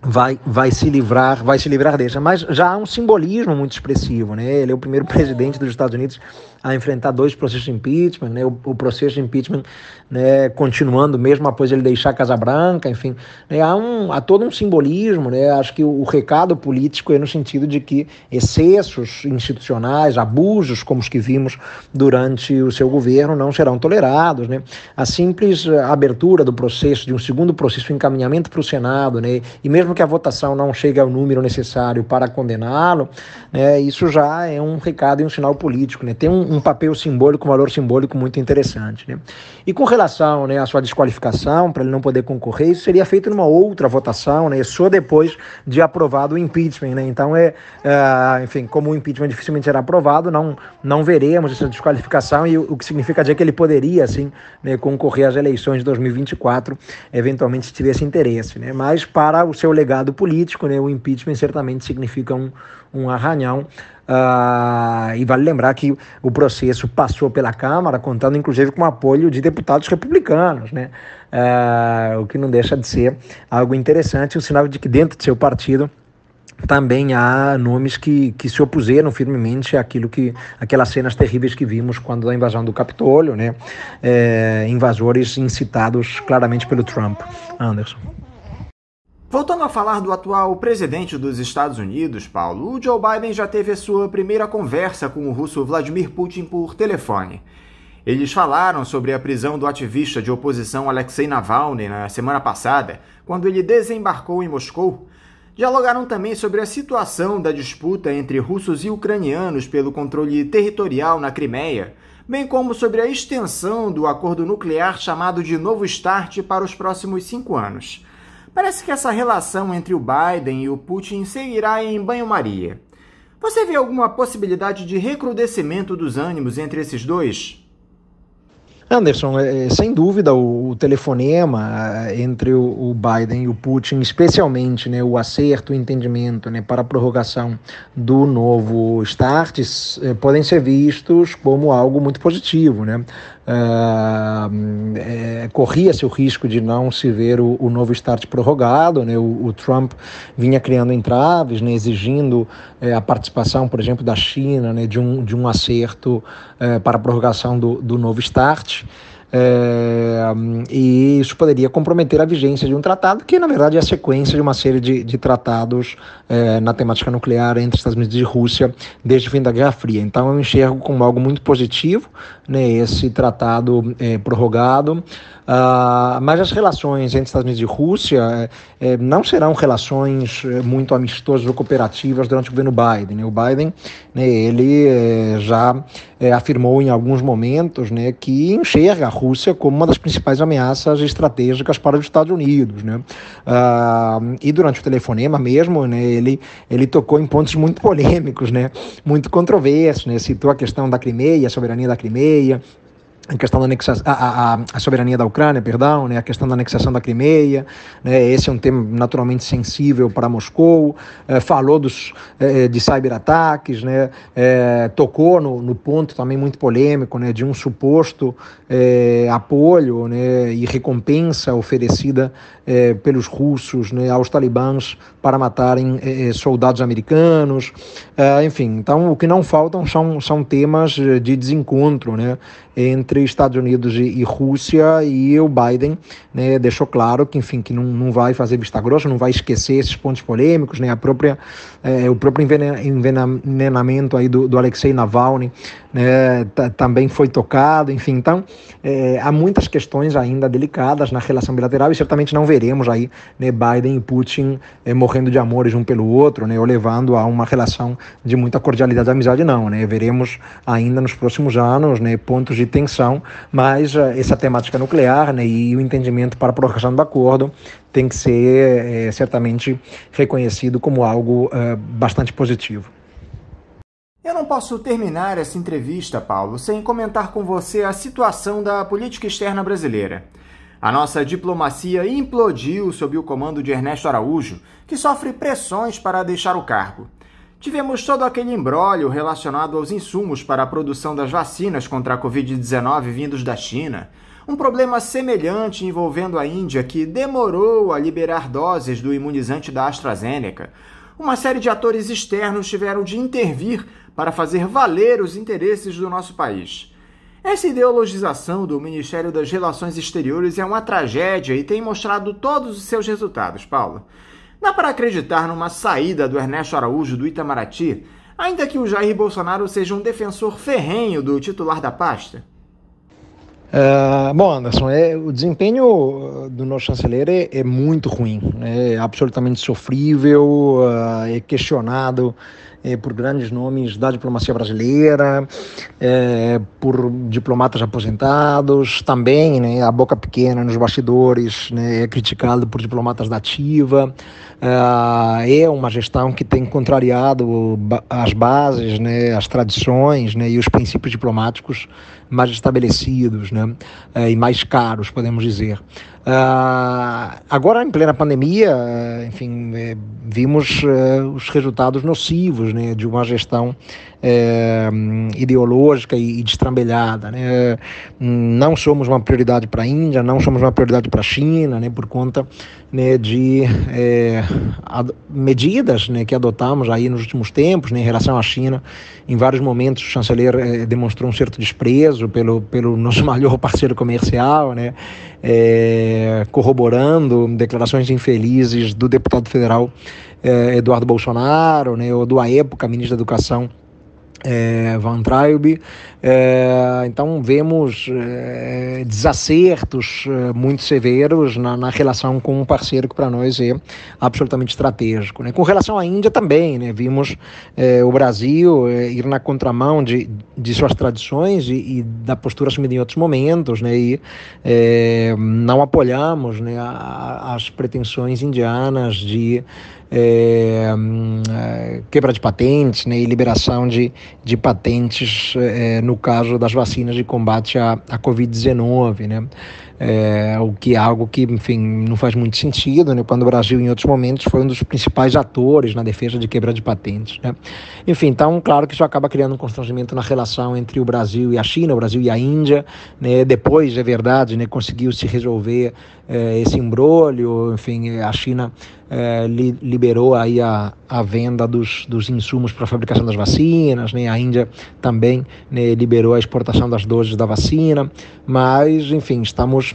vai, vai se livrar, vai se livrar dessa. Mas já há um simbolismo muito expressivo, né? Ele é o primeiro (laughs) presidente dos Estados Unidos a enfrentar dois processos de impeachment, né? O, o, processo de impeachment, né? Continuando mesmo após ele deixar a Casa Branca, enfim, né? há um há todo um simbolismo, né? Acho que o, o recado político é no sentido de que excessos institucionais, abusos como os que vimos durante o seu governo não serão tolerados, né? A simples abertura do processo de um segundo processo de encaminhamento para o Senado, né? E mesmo que a votação não chegue ao número necessário para condená-lo, né? Isso já é um recado e um sinal político, né? Tem um um papel simbólico, um valor simbólico muito interessante. Né? E com relação né, à sua desqualificação, para ele não poder concorrer, isso seria feito numa outra votação, né, só depois de aprovado o impeachment. Né? Então, é, é, enfim, como o impeachment dificilmente será aprovado, não, não veremos essa desqualificação, e o, o que significa dizer que ele poderia, assim, né, concorrer às eleições de 2024, eventualmente se tivesse interesse. Né? Mas, para o seu legado político, né, o impeachment certamente significa um, um arranhão Uh, e vale lembrar que o processo passou pela Câmara, contando inclusive com o apoio de deputados republicanos, né? Uh, o que não deixa de ser algo interessante, um sinal de que dentro de seu partido também há nomes que, que se opuseram firmemente àquilo que aquelas cenas terríveis que vimos quando da invasão do Capitólio, né? É, invasores incitados claramente pelo Trump. Anderson. Voltando a falar do atual presidente dos Estados Unidos, Paulo, o Joe Biden já teve a sua primeira conversa com o russo Vladimir Putin por telefone. Eles falaram sobre a prisão do ativista de oposição Alexei Navalny na semana passada, quando ele desembarcou em Moscou. Dialogaram também sobre a situação da disputa entre russos e ucranianos pelo controle territorial na Crimeia, bem como sobre a extensão do acordo nuclear chamado de Novo START para os próximos cinco anos. Parece que essa relação entre o Biden e o Putin seguirá em banho-maria. Você vê alguma possibilidade de recrudescimento dos ânimos entre esses dois? Anderson, é, é, sem dúvida o, telefonema entre o, o, Biden e o Putin, especialmente né, o acerto, o entendimento né, para a prorrogação do novo START, é, podem ser vistos como algo muito positivo. Né? Uh, é, corria-se o risco de não se ver o, o novo START prorrogado, né? o, o, Trump vinha criando entraves, né? exigindo é, a participação, por exemplo, da China né? de, um, de um acerto é, para a prorrogação do, do novo START. É, e isso poderia comprometer a vigência de um tratado que, na verdade, é a sequência de uma série de, de tratados é, na temática nuclear entre Estados Unidos e Rússia desde o fim da Guerra Fria. Então, eu enxergo como algo muito positivo né, esse tratado é, prorrogado. Uh, mas as relações entre Estados Unidos e Rússia é, não serão relações muito amistosas ou cooperativas durante o governo Biden. Né? O Biden, né, ele já afirmou em alguns momentos né, que enxerga a Rússia como uma das principais ameaças estratégicas para os Estados Unidos. Né? Uh, e durante o telefonema mesmo, né, ele, ele tocou em pontos muito polêmicos, né, muito controversos, né? citou a questão da Crimeia, a soberania da Crimeia, a questão da anexação, a, a, a, soberania da Ucrânia, perdão, né, a questão da anexação da Crimeia, né, esse é um tema naturalmente sensível para Moscou, é, falou dos, é, de cyberataques, né, é, tocou no, no, ponto também muito polêmico né, de um suposto apoio né, e recompensa oferecida pelos russos né, aos talibãs para matarem soldados americanos, enfim, então o que não faltam são, são temas de desencontro né, entre Estados Unidos e, e Rússia. E o Biden né, deixou claro que, enfim, que não, não vai fazer vista grossa, não vai esquecer esses pontos polêmicos, né, a própria, é, o próprio envenenamento aí do, do Alexei Navalny né, também foi tocado, enfim, então é, há muitas questões ainda delicadas na relação bilateral e certamente não veremos aí né, Biden e Putin é, morrendo de amores um pelo outro, né, ou levando a uma relação de muita cordialidade e amizade, não, né, veremos ainda nos próximos anos né, pontos de tensão, mas uh, essa temática nuclear né, e o entendimento para a prorrogação do acordo tem que ser é, certamente reconhecido como algo bastante positivo. Eu não posso terminar essa entrevista, Paulo, sem comentar com você a situação da política externa brasileira. A nossa diplomacia implodiu sob o comando de Ernesto Araújo, que sofre pressões para deixar o cargo. Tivemos todo aquele embrólio relacionado aos insumos para a produção das vacinas contra a Covid-19 vindos da China, um problema semelhante envolvendo a Índia, que demorou a liberar doses do imunizante da AstraZeneca. Uma série de atores externos tiveram de intervir para fazer valer os interesses do nosso país. Essa ideologização do Ministério das Relações Exteriores é uma tragédia e tem mostrado todos os seus resultados, Paulo. Dá para acreditar numa saída do Ernesto Araújo do Itamaraty, ainda que o Jair Bolsonaro seja um defensor ferrenho do titular da pasta? Uh, bom, Anderson, é, o desempenho do nosso chanceler é, é muito ruim, é absolutamente sofrível, uh, é questionado é, por grandes nomes da diplomacia brasileira, é, por diplomatas aposentados, também né, a boca pequena nos bastidores né, é criticado por diplomatas da ativa. É, é uma gestão que tem contrariado as bases, né, as tradições né, e os princípios diplomáticos mais estabelecidos né, é, e mais caros, podemos dizer. Uh, agora, em plena pandemia, enfim, é, vimos uh, os resultados nocivos né, de uma gestão é, ideológica e, e destrambelhada. Né? Não somos uma prioridade para a Índia, não somos uma prioridade para a China, né, por conta né, de é, medidas né, que adotamos aí nos últimos tempos né, em relação à China. Em vários momentos o chanceler é, demonstrou um certo desprezo pelo, pelo nosso (laughs) maior parceiro comercial, né, corroborando declarações infelizes do deputado federal Eduardo Bolsonaro, né, ou do à época ministro da Educação é, Van Traub. É, então vemos é, desacertos é, muito severos na, na, relação com um parceiro que para nós é absolutamente estratégico. Né? Com relação à Índia também, né? vimos é, o Brasil é, ir na contramão de, de suas tradições e, e, da postura assumida em outros momentos, né? e não apoiamos né, a, as pretensões indianas de é, quebra de patentes né, e liberação de, de patentes é, no caso das vacinas de combate à, à Covid-19. Né? É, o que é algo que, enfim, não faz muito sentido, né, quando o Brasil, em outros momentos, foi um dos principais atores na defesa de quebra de patentes. Né? Enfim, então, claro que isso acaba criando um constrangimento na relação entre o Brasil e a China, o Brasil e a Índia. Né? Depois, é verdade, né, conseguiu se resolver é, esse embrólio, enfim, a China é, li, liberou aí a, a venda dos, dos insumos para a fabricação das vacinas, né? a Índia também né, liberou a exportação das doses da vacina, mas, enfim, estamos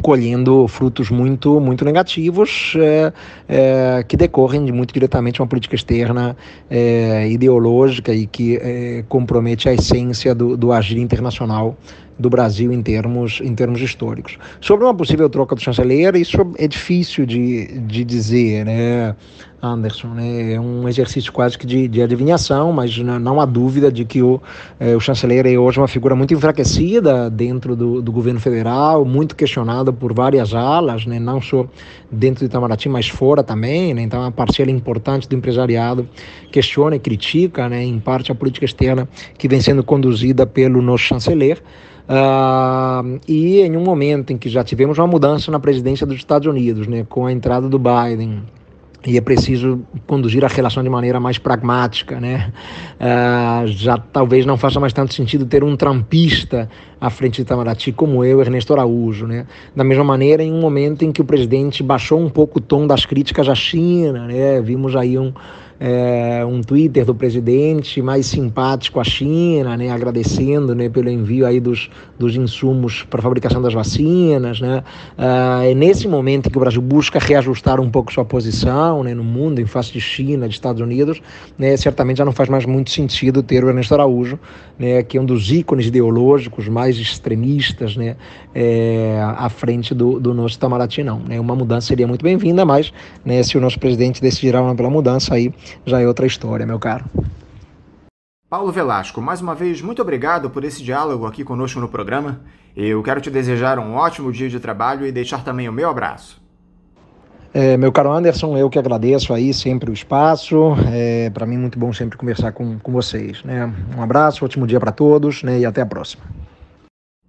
colhendo frutos muito muito negativos é, é, que decorrem de, muito diretamente uma política externa é, ideológica e que é, compromete a essência do, do agir internacional do Brasil em termos, em termos históricos. Sobre uma possível troca do chanceler, isso é difícil de, de dizer, né, Anderson? Né? É um exercício quase que de, de adivinhação, mas não há dúvida de que o, é, o chanceler é hoje uma figura muito enfraquecida dentro do, do governo federal, muito questionada por várias alas, né? não só dentro de Itamaraty, mas fora também. Né? Então, uma parcela importante do empresariado questiona e critica, né, em parte, a política externa que vem sendo conduzida pelo nosso chanceler. Uh, e em um momento em que já tivemos uma mudança na presidência dos Estados Unidos, né, com a entrada do Biden, e é preciso conduzir a relação de maneira mais pragmática, né? Uh, já talvez não faça mais tanto sentido ter um trampista à frente de Itamaraty como eu, Ernesto Araújo, né? Da mesma maneira, em um momento em que o presidente baixou um pouco o tom das críticas à China, né? Vimos aí um é, um Twitter do presidente mais simpático à China, né, agradecendo né, pelo envio aí dos, dos insumos para a fabricação das vacinas. Né. Ah, é nesse momento que o Brasil busca reajustar um pouco sua posição né, no mundo, em face de China, de Estados Unidos, né, certamente já não faz mais muito sentido ter o Ernesto Araújo, né, que é um dos ícones ideológicos mais extremistas né, é, à frente do, do nosso Itamaraty, não. Né. Uma mudança seria muito bem-vinda, mas né, se o nosso presidente decidirá pela mudança, aí já é outra história, meu caro. Paulo Velasco, mais uma vez, muito obrigado por esse diálogo aqui conosco no programa. Eu quero te desejar um ótimo dia de trabalho e deixar também o meu abraço. É, meu caro Anderson, eu que agradeço aí sempre o espaço. É, para mim, muito bom sempre conversar com, com vocês. Né? Um abraço, ótimo dia para todos né? e até a próxima.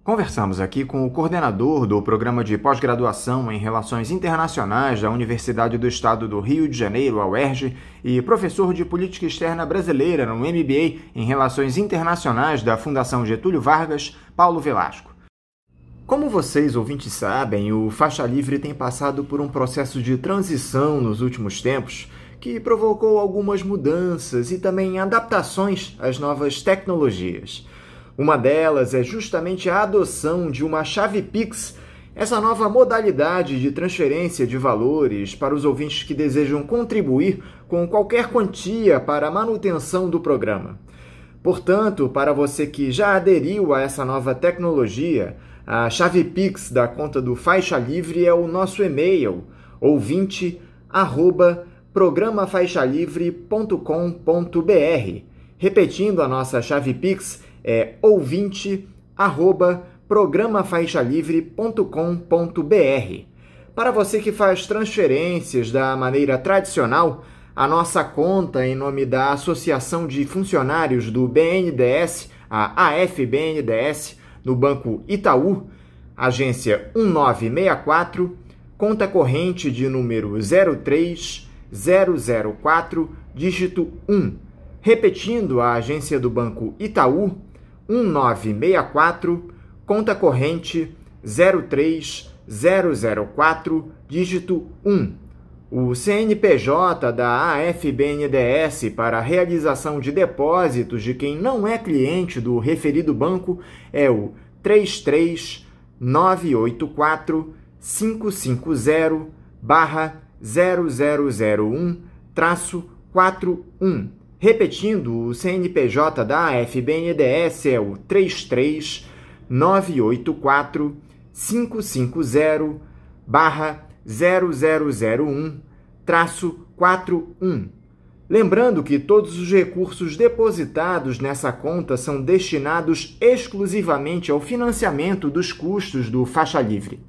Conversamos aqui com o coordenador do programa de pós-graduação em Relações Internacionais da Universidade do Estado do Rio de Janeiro, a UERJ, e professor de Política Externa Brasileira no MBA em Relações Internacionais da Fundação Getúlio Vargas, Paulo Velasco. Como vocês ouvintes sabem, o Faixa Livre tem passado por um processo de transição nos últimos tempos que provocou algumas mudanças e também adaptações às novas tecnologias. Uma delas é justamente a adoção de uma chave Pix, essa nova modalidade de transferência de valores para os ouvintes que desejam contribuir com qualquer quantia para a manutenção do programa. Portanto, para você que já aderiu a essa nova tecnologia, a chave Pix da conta do Faixa Livre é o nosso e-mail ouvinte arroba programafaixalivre.com.br. Repetindo a nossa chave Pix, é ouvinte arroba programafaixalivre.com.br. Para você que faz transferências da maneira tradicional, a nossa conta em nome da Associação de Funcionários do BNDES, a AFBNDES, no Banco Itaú, agência 1964, conta corrente de número 03004, dígito 1. Repetindo, a agência do Banco Itaú, 1964, conta corrente 03004, dígito 1. O CNPJ da AFBNDES para realização de depósitos de quem não é cliente do referido banco é o 33984 550 barra 0001 traço 41 Repetindo, o CNPJ da FBNDES é o 33984 550 barra 0001 traço 41. Lembrando que todos os recursos depositados nessa conta são destinados exclusivamente ao financiamento dos custos do faixa livre.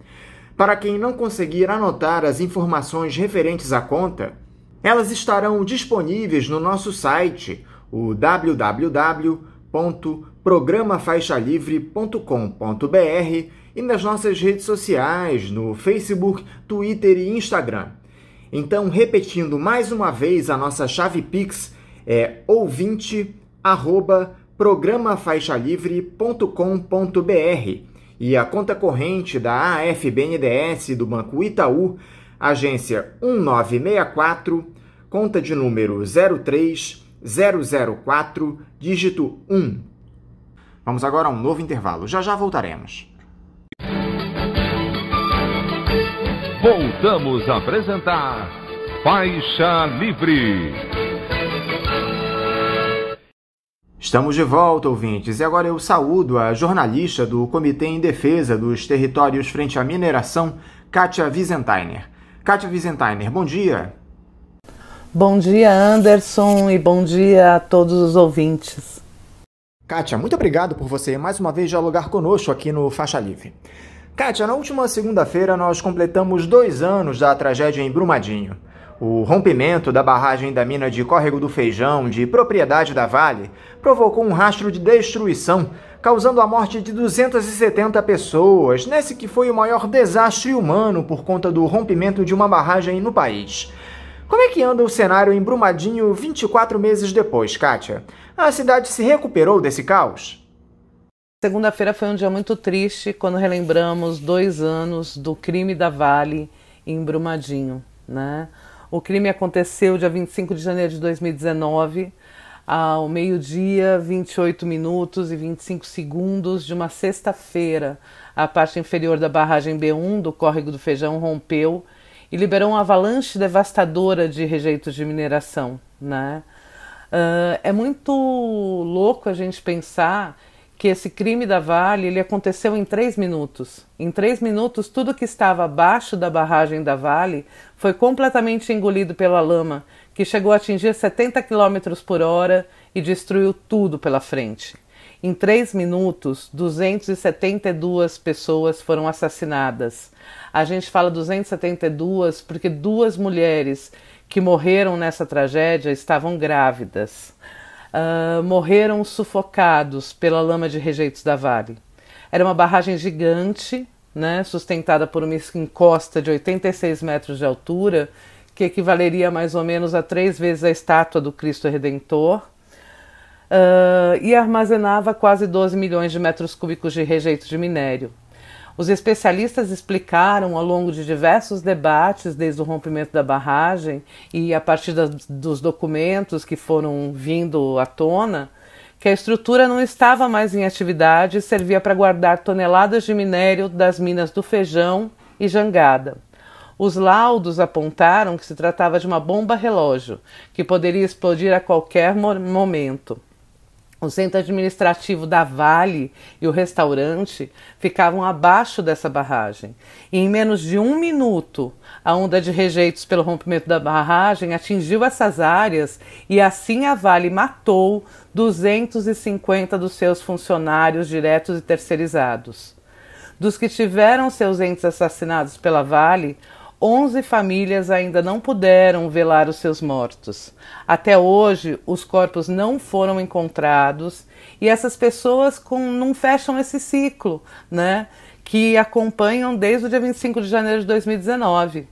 Para quem não conseguir anotar as informações referentes à conta, elas estarão disponíveis no nosso site, o www.programafaixalivre.com.br e nas nossas redes sociais, no Facebook, Twitter e Instagram. Então, repetindo mais uma vez a nossa chave Pix é ouvinte@programafaixalivre.com.br e a conta corrente da AFBNDES do Banco Itaú, agência 1964 conta de número 03004, dígito 1. Vamos agora a um novo intervalo. Já já voltaremos. Voltamos a apresentar Faixa Livre. Estamos de volta, ouvintes, e agora eu saúdo a jornalista do Comitê em Defesa dos Territórios frente à Mineração, Kátia Wiesentheimer. Kátia Wiesentheimer, bom dia. Bom dia, Anderson, e bom dia a todos os ouvintes. Kátia, muito obrigado por você mais uma vez dialogar conosco aqui no Faixa Livre. Kátia, na última segunda-feira nós completamos dois anos da tragédia em Brumadinho. O rompimento da barragem da mina de Córrego do Feijão, de propriedade da Vale, provocou um rastro de destruição, causando a morte de 270 pessoas, nesse que foi o maior desastre humano por conta do rompimento de uma barragem no país. Como é que anda o cenário em Brumadinho 24 meses depois, Kátia? A cidade se recuperou desse caos? Segunda-feira foi um dia muito triste quando relembramos dois anos do crime da Vale em Brumadinho, né? O crime aconteceu dia 25 de janeiro de 2019, ao meio-dia, 28 minutos e 25 segundos de uma sexta-feira. A parte inferior da barragem B1 do córrego do Feijão rompeu e liberou uma avalanche devastadora de rejeitos de mineração. Né? Uh, é muito louco a gente pensar que esse crime da Vale ele aconteceu em três minutos. Em três minutos, tudo que estava abaixo da barragem da Vale foi completamente engolido pela lama, que chegou a atingir 70 km por hora e destruiu tudo pela frente. Em três minutos, 272 pessoas foram assassinadas. A gente fala 272 porque duas mulheres que morreram nessa tragédia estavam grávidas uh, morreram sufocados pela lama de rejeitos da Vale. Era uma barragem gigante, né, sustentada por uma encosta de 86 metros de altura, que equivaleria mais ou menos a três vezes a estátua do Cristo Redentor, uh, e armazenava quase 12 milhões de metros cúbicos de rejeitos de minério. Os especialistas explicaram ao longo de diversos debates, desde o rompimento da barragem e a partir das, dos documentos que foram vindo à tona, que a estrutura não estava mais em atividade e servia para guardar toneladas de minério das minas do Feijão e Jangada. Os laudos apontaram que se tratava de uma bomba relógio, que poderia explodir a qualquer momento. O centro administrativo da Vale e o restaurante ficavam abaixo dessa barragem. E em menos de um minuto, a onda de rejeitos pelo rompimento da barragem atingiu essas áreas e assim a Vale matou 250 dos seus funcionários diretos e terceirizados. Dos que tiveram seus entes assassinados pela Vale, 11 famílias ainda não puderam velar os seus mortos. Até hoje, os corpos não foram encontrados e essas pessoas com, não fecham esse ciclo, né? Que acompanham desde o dia 25 de janeiro de 2019.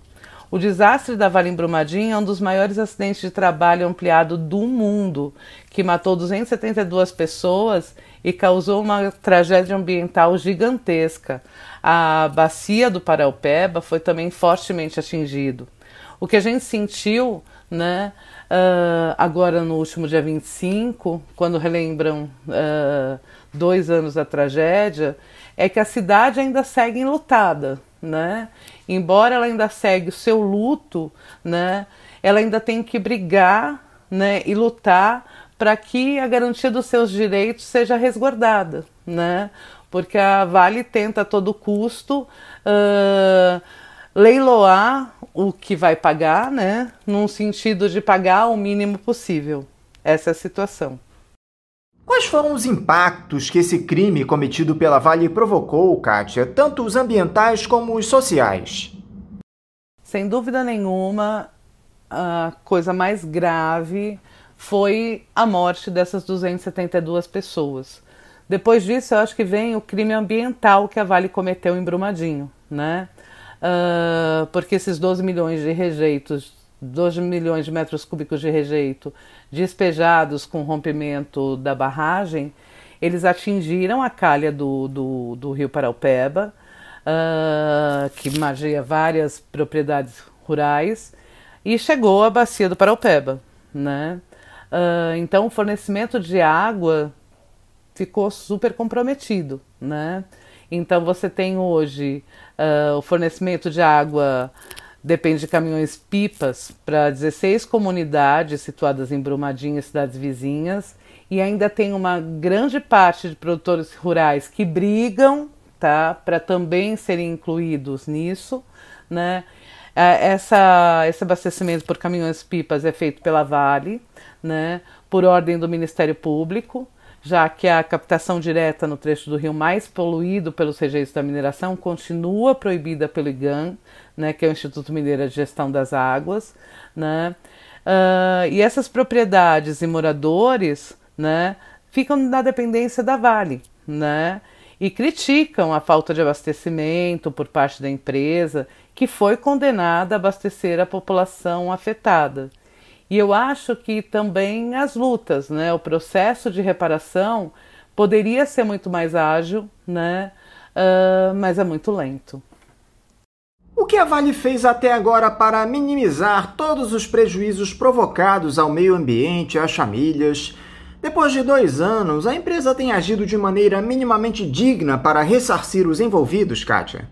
O desastre da Vale em Brumadinho é um dos maiores acidentes de trabalho ampliado do mundo, que matou 272 pessoas e causou uma tragédia ambiental gigantesca. A bacia do Paraupeba foi também fortemente atingido. O que a gente sentiu, né, uh, agora no último dia 25, quando relembram uh, dois anos da tragédia, é que a cidade ainda segue enlutada, né? Embora ela ainda segue o seu luto, né? Ela ainda tem que brigar, né? E lutar para que a garantia dos seus direitos seja resguardada, né? Porque a Vale tenta a todo custo uh, leiloar o que vai pagar, né? Num sentido de pagar o mínimo possível. Essa é a situação. Quais foram os impactos que esse crime cometido pela Vale provocou, Kátia, tanto os ambientais como os sociais? Sem dúvida nenhuma, a coisa mais grave foi a morte dessas 272 pessoas. Depois disso, eu acho que vem o crime ambiental que a Vale cometeu em Brumadinho, né? Uh, porque esses 12 milhões de rejeitos, 12 milhões de metros cúbicos de rejeito despejados com o rompimento da barragem, eles atingiram a calha do, do, do rio Paraupeba, uh, que magia várias propriedades rurais, e chegou a bacia do Paraupeba, né? Uh, então o fornecimento de água ficou super comprometido, né? Então você tem hoje uh, o fornecimento de água depende de caminhões pipas para 16 comunidades situadas em Brumadinho e cidades vizinhas e ainda tem uma grande parte de produtores rurais que brigam, tá, para também serem incluídos nisso, né? É, essa, esse abastecimento por caminhões pipas é feito pela Vale, né, por ordem do Ministério Público, já que a captação direta no trecho do rio mais poluído pelos rejeitos da mineração continua proibida pelo IGAN, né, que é o Instituto Mineiro de Gestão das Águas. Né, uh, e essas propriedades e moradores né, ficam na dependência da Vale. Né, e criticam a falta de abastecimento por parte da empresa, que foi condenada a abastecer a população afetada. E eu acho que também as lutas, né, o processo de reparação poderia ser muito mais ágil, né, uh, mas é muito lento. O que a Vale fez até agora para minimizar todos os prejuízos provocados ao meio ambiente e às famílias? Depois de dois anos, a empresa tem agido de maneira minimamente digna para ressarcir os envolvidos, Kátia?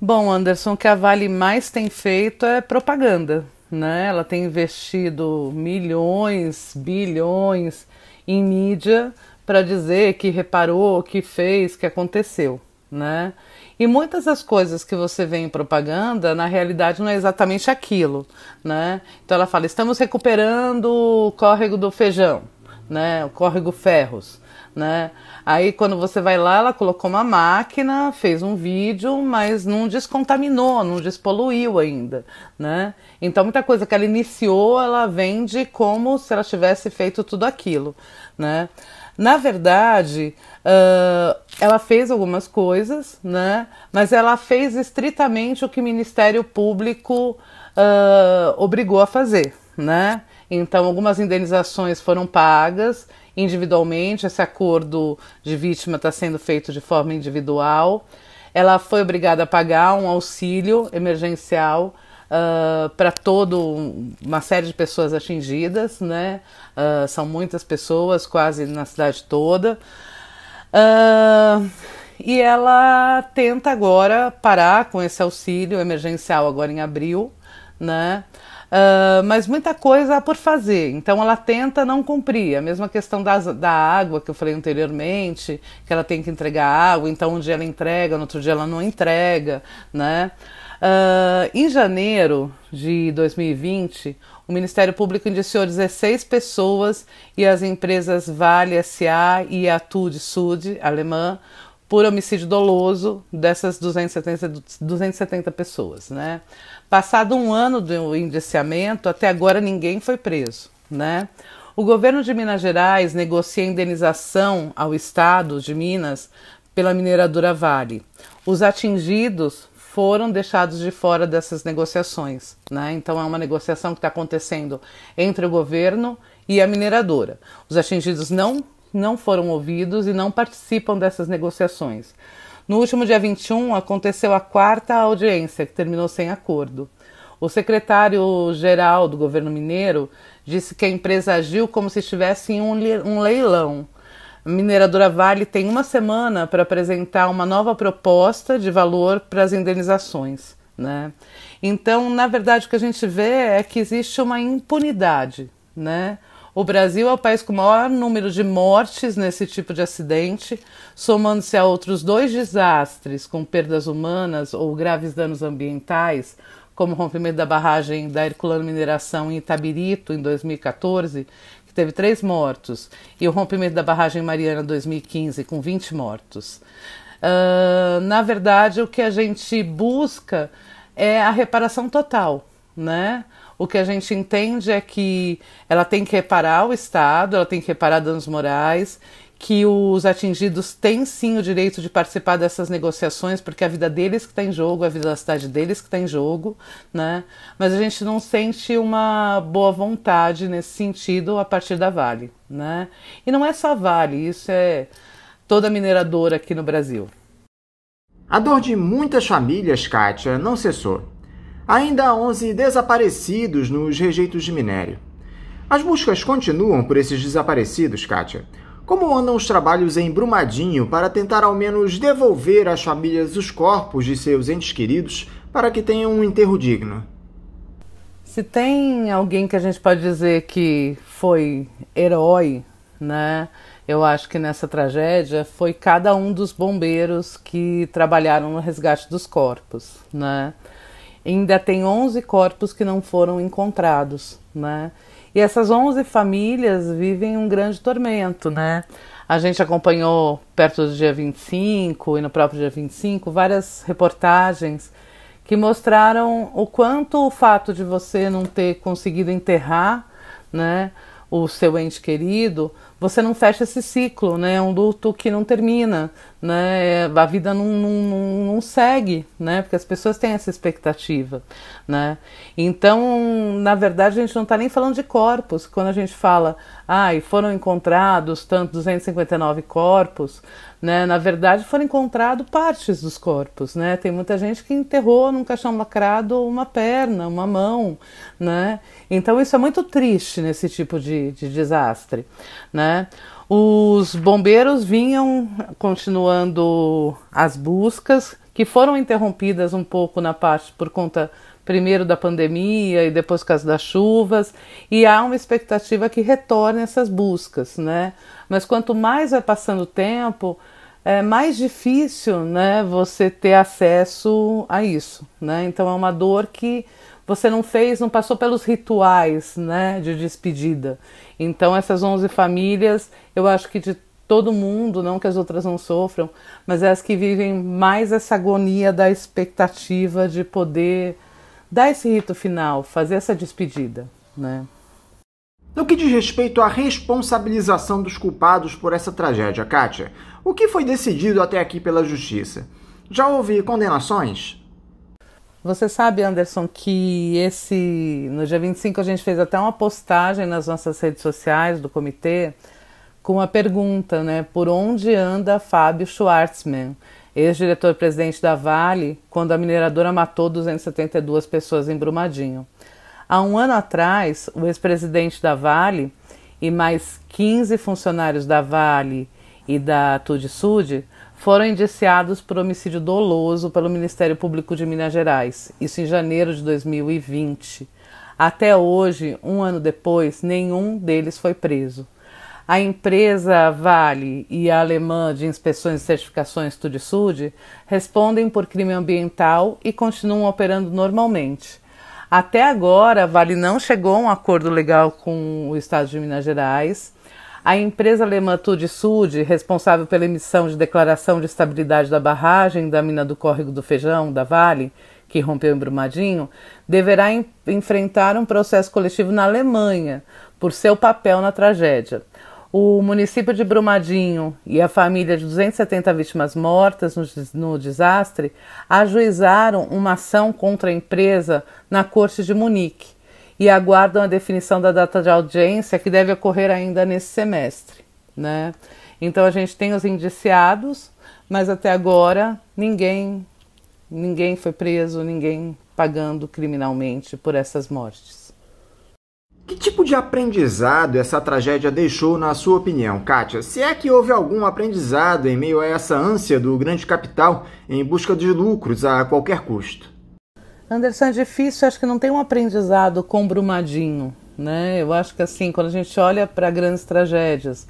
Bom, Anderson, o que a Vale mais tem feito é propaganda. Né? Ela tem investido milhões, bilhões em mídia para dizer que reparou, que fez, que aconteceu. Né? E muitas das coisas que você vê em propaganda, na realidade, não é exatamente aquilo, né? Então ela fala: estamos recuperando o córrego do feijão, né? O córrego Ferros, né? Aí quando você vai lá, ela colocou uma máquina, fez um vídeo, mas não descontaminou, não despoluiu ainda, né? Então muita coisa que ela iniciou, ela vende como se ela tivesse feito tudo aquilo, né? Na verdade, uh, ela fez algumas coisas, né? Mas ela fez estritamente o que o Ministério Público uh, obrigou a fazer, né? Então, algumas indenizações foram pagas individualmente. Esse acordo de vítima está sendo feito de forma individual. Ela foi obrigada a pagar um auxílio emergencial uh, para toda uma série de pessoas atingidas, né? Uh, são muitas pessoas, quase na cidade toda. Uh, e ela tenta agora parar com esse auxílio emergencial agora em abril, né? Uh, mas muita coisa há por fazer. Então ela tenta não cumprir. A mesma questão das, da água que eu falei anteriormente, que ela tem que entregar água, então um dia ela entrega, no outro dia ela não entrega, né? Uh, em janeiro de 2020, o Ministério Público indiciou 16 pessoas e as empresas Vale SA e Atude Sud, alemã, por homicídio doloso dessas 270, 270 pessoas. Né? Passado um ano do indiciamento, até agora ninguém foi preso. Né? O governo de Minas Gerais negocia indenização ao Estado de Minas pela mineradora Vale. Os atingidos foram deixados de fora dessas negociações. Né? Então, é uma negociação que está acontecendo entre o governo e a mineradora. Os atingidos não, não foram ouvidos e não participam dessas negociações. No último dia 21, aconteceu a quarta audiência, que terminou sem acordo. O secretário-geral do governo mineiro disse que a empresa agiu como se estivesse em um leilão a mineradora Vale tem uma semana para apresentar uma nova proposta de valor para as indenizações. Né? Então, na verdade, o que a gente vê é que existe uma impunidade. Né? O Brasil é o país com o maior número de mortes nesse tipo de acidente, somando-se a outros dois desastres com perdas humanas ou graves danos ambientais, como o rompimento da barragem da Herculano Mineração em Itabirito em 2014, que teve três mortos, e o rompimento da barragem Mariana 2015, com 20 mortos. Uh, na verdade, o que a gente busca é a reparação total, né? O que a gente entende é que ela tem que reparar o Estado, ela tem que reparar danos morais que os atingidos têm sim o direito de participar dessas negociações, porque a vida deles que está em jogo, a vida da cidade deles que está em jogo, né? Mas a gente não sente uma boa vontade nesse sentido a partir da Vale, né? E não é só Vale, isso é toda mineradora aqui no Brasil. A dor de muitas famílias, Kátia, não cessou. Ainda há 11 desaparecidos nos rejeitos de minério. As buscas continuam por esses desaparecidos, Kátia. Como andam os trabalhos em Brumadinho para tentar ao menos devolver às famílias os corpos de seus entes queridos para que tenham um enterro digno? Se tem alguém que a gente pode dizer que foi herói, né? Eu acho que nessa tragédia foi cada um dos bombeiros que trabalharam no resgate dos corpos, né? Ainda tem 11 corpos que não foram encontrados, né? E essas 11 famílias vivem um grande tormento, né? A gente acompanhou perto do dia 25 e no próprio dia 25 várias reportagens que mostraram o quanto o fato de você não ter conseguido enterrar, né, o seu ente querido, você não fecha esse ciclo, né? É um luto que não termina, né? A vida não, não, não, segue, né? Porque as pessoas têm essa expectativa, né? Então, na verdade, a gente não está nem falando de corpos. Quando a gente fala, ah, e foram encontrados tanto 259 corpos, né? Na verdade, foram encontrados partes dos corpos, né? Tem muita gente que enterrou num caixão lacrado uma perna, uma mão, né? Então isso é muito triste nesse tipo de, de desastre, né? Os bombeiros vinham continuando as buscas, que foram interrompidas um pouco na parte por conta primeiro da pandemia e depois por causa das chuvas, e há uma expectativa que retorne essas buscas, né? Mas quanto mais vai passando o tempo, é mais difícil, né, você ter acesso a isso, né? Então é uma dor que você não fez, não passou pelos rituais, né, de despedida. Então essas 11 famílias, eu acho que de todo mundo, não que as outras não sofram, mas é as que vivem mais essa agonia da expectativa de poder dar esse rito final, fazer essa despedida, né? No que diz respeito à responsabilização dos culpados por essa tragédia, Kátia, o que foi decidido até aqui pela Justiça? Já houve condenações? Você sabe, Anderson, que esse no dia 25 a gente fez até uma postagem nas nossas redes sociais do comitê com a pergunta, né, por onde anda Fábio Schwartzman, ex-diretor-presidente da Vale, quando a mineradora matou 272 pessoas em Brumadinho. Há um ano atrás, o ex-presidente da Vale e mais 15 funcionários da Vale e da Tude Sud foram indiciados por homicídio doloso pelo Ministério Público de Minas Gerais, isso em janeiro de 2020. Até hoje, um ano depois, nenhum deles foi preso. A empresa Vale e a alemã de inspeções e certificações Sud respondem por crime ambiental e continuam operando normalmente. Até agora, a Vale não chegou a um acordo legal com o Estado de Minas Gerais. A empresa alemã Tude Sud, responsável pela emissão de declaração de estabilidade da barragem da mina do Córrego do Feijão, da Vale, que rompeu em Brumadinho, deverá enfrentar um processo coletivo na Alemanha por seu papel na tragédia o município de Brumadinho e a família de 270 vítimas mortas no, no, desastre ajuizaram uma ação contra a empresa na Corte de Munique e aguardam a definição da data de audiência que deve ocorrer ainda nesse semestre. Né? Então a gente tem os indiciados, mas até agora ninguém, ninguém foi preso, ninguém pagando criminalmente por essas mortes. Que tipo de aprendizado essa tragédia deixou, na sua opinião, Kátia? Se é que houve algum aprendizado em meio a essa ânsia do grande capital em busca de lucros a qualquer custo? Anderson, é difícil, acho que não tem um aprendizado com Brumadinho, né? Eu acho que assim, quando a gente olha para grandes tragédias,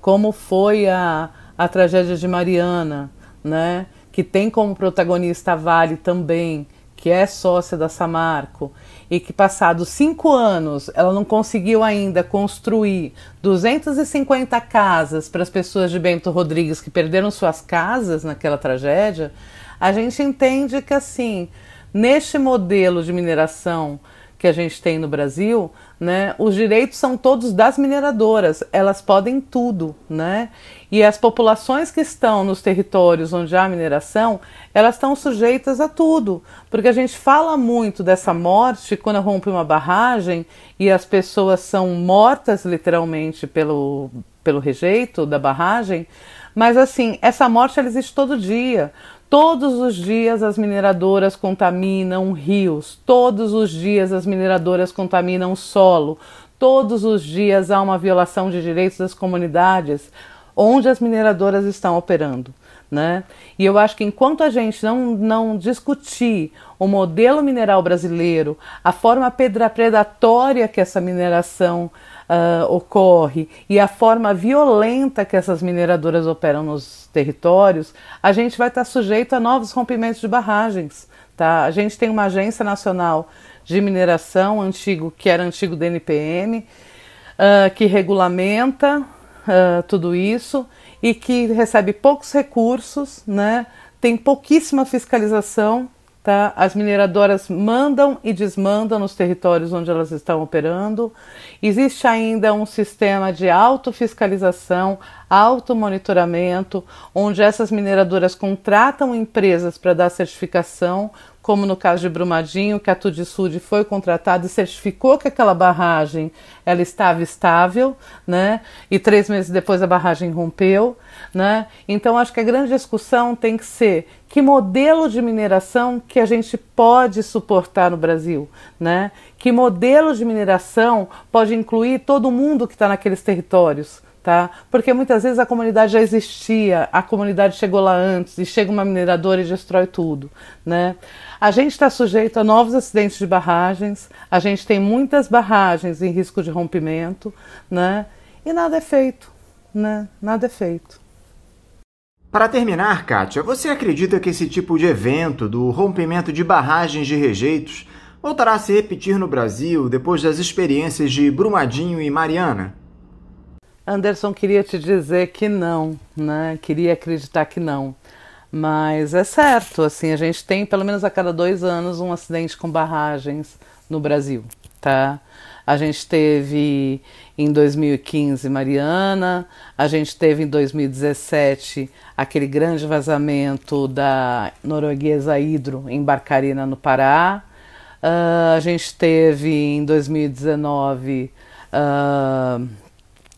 como foi a, a tragédia de Mariana, né? Que tem como protagonista a Vale também, que é sócia da Samarco, e que passados cinco anos ela não conseguiu ainda construir 250 casas para as pessoas de Bento Rodrigues que perderam suas casas naquela tragédia, a gente entende que assim, neste modelo de mineração que a gente tem no Brasil, né, os direitos são todos das mineradoras, elas podem tudo, né? E as populações que estão nos territórios onde há mineração, elas estão sujeitas a tudo, porque a gente fala muito dessa morte quando rompe uma barragem e as pessoas são mortas literalmente pelo, pelo rejeito da barragem, mas assim, essa morte ela existe todo dia. Todos os dias as mineradoras contaminam rios, todos os dias as mineradoras contaminam o solo, todos os dias há uma violação de direitos das comunidades onde as mineradoras estão operando. Né? E eu acho que enquanto a gente não, não discutir o modelo mineral brasileiro, a forma predatória que essa mineração uh, ocorre e a forma violenta que essas mineradoras operam nos territórios, a gente vai estar sujeito a novos rompimentos de barragens. Tá? A gente tem uma agência nacional de mineração antigo, que era antigo DNPM, uh, ah, que regulamenta uh, tudo isso e que recebe poucos recursos, né? tem pouquíssima fiscalização. Tá? As mineradoras mandam e desmandam nos territórios onde elas estão operando. Existe ainda um sistema de autofiscalização, automonitoramento, onde essas mineradoras contratam empresas para dar certificação, como no caso de Brumadinho, que a Tudisud foi contratada e certificou que aquela barragem ela estava estável, né? E três meses depois a barragem rompeu, né? Então acho que a grande discussão tem que ser que modelo de mineração que a gente pode suportar no Brasil, né? Que modelo de mineração pode incluir todo mundo que está naqueles territórios, tá? Porque muitas vezes a comunidade já existia, a comunidade chegou lá antes e chega uma mineradora e destrói tudo, né? A gente está sujeito a novos acidentes de barragens, a gente tem muitas barragens em risco de rompimento, né? E nada é feito, né? Nada é feito. Para terminar, Kátia, você acredita que esse tipo de evento do rompimento de barragens de rejeitos voltará a se repetir no Brasil depois das experiências de Brumadinho e Mariana? Anderson queria te dizer que não, né? Queria acreditar que não. Mas é certo, assim, a gente tem pelo menos a cada dois anos um acidente com barragens no Brasil, tá? A gente teve em 2015 Mariana, a gente teve em 2017 aquele grande vazamento da norueguesa Hidro em Barcarena, no Pará. Uh, a gente teve em 2019 uh,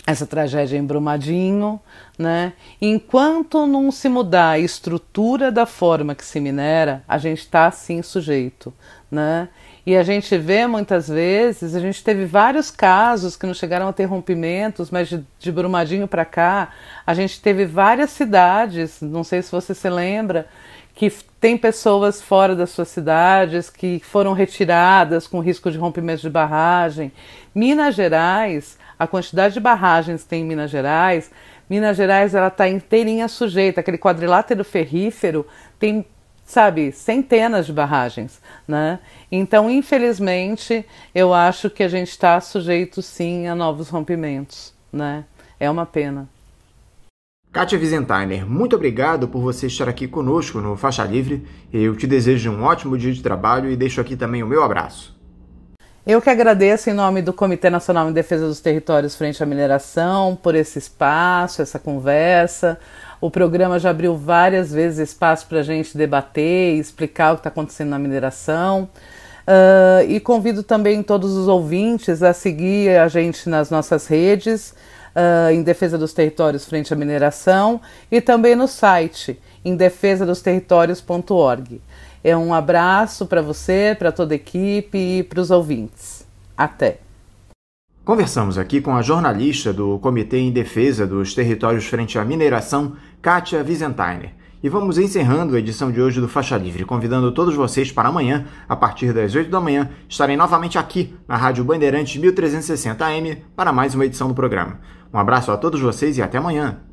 essa tragédia em Brumadinho, né? Enquanto não se mudar a estrutura da forma que se minera, a gente está assim sujeito, né? E a gente vê muitas vezes, a gente teve vários casos que não chegaram a ter rompimentos, mas de, de Brumadinho para cá, a gente teve várias cidades, não sei se você se lembra, que tem pessoas fora das suas cidades que foram retiradas com risco de rompimento de barragem. Minas Gerais, a quantidade de barragens que tem em Minas Gerais, Minas Gerais ela está inteirinha sujeita, aquele quadrilátero ferrífero tem, sabe, centenas de barragens, né? Então, infelizmente, eu acho que a gente está sujeito sim a novos rompimentos, né? É uma pena. Kátia Wiesentheimer, muito obrigado por você estar aqui conosco no Faixa Livre. Eu te desejo um ótimo dia de trabalho e deixo aqui também o meu abraço. Eu que agradeço em nome do Comitê Nacional em Defesa dos Territórios Frente à Mineração por esse espaço, essa conversa. O programa já abriu várias vezes espaço para a gente debater e explicar o que está acontecendo na mineração. Uh, e convido também todos os ouvintes a seguir a gente nas nossas redes uh, em Defesa dos Territórios Frente à Mineração e também no site em defesadosterritórios.org. É um abraço para você, para toda a equipe e para os ouvintes. Até! Conversamos aqui com a jornalista do Comitê em Defesa dos Territórios Frente à Mineração, Kátia Wiesentheimer. E vamos encerrando a edição de hoje do Faixa Livre, convidando todos vocês para amanhã, a partir das 8 da manhã, estarem novamente aqui na Rádio Bandeirantes 1360 AM para mais uma edição do programa. Um abraço a todos vocês e até amanhã.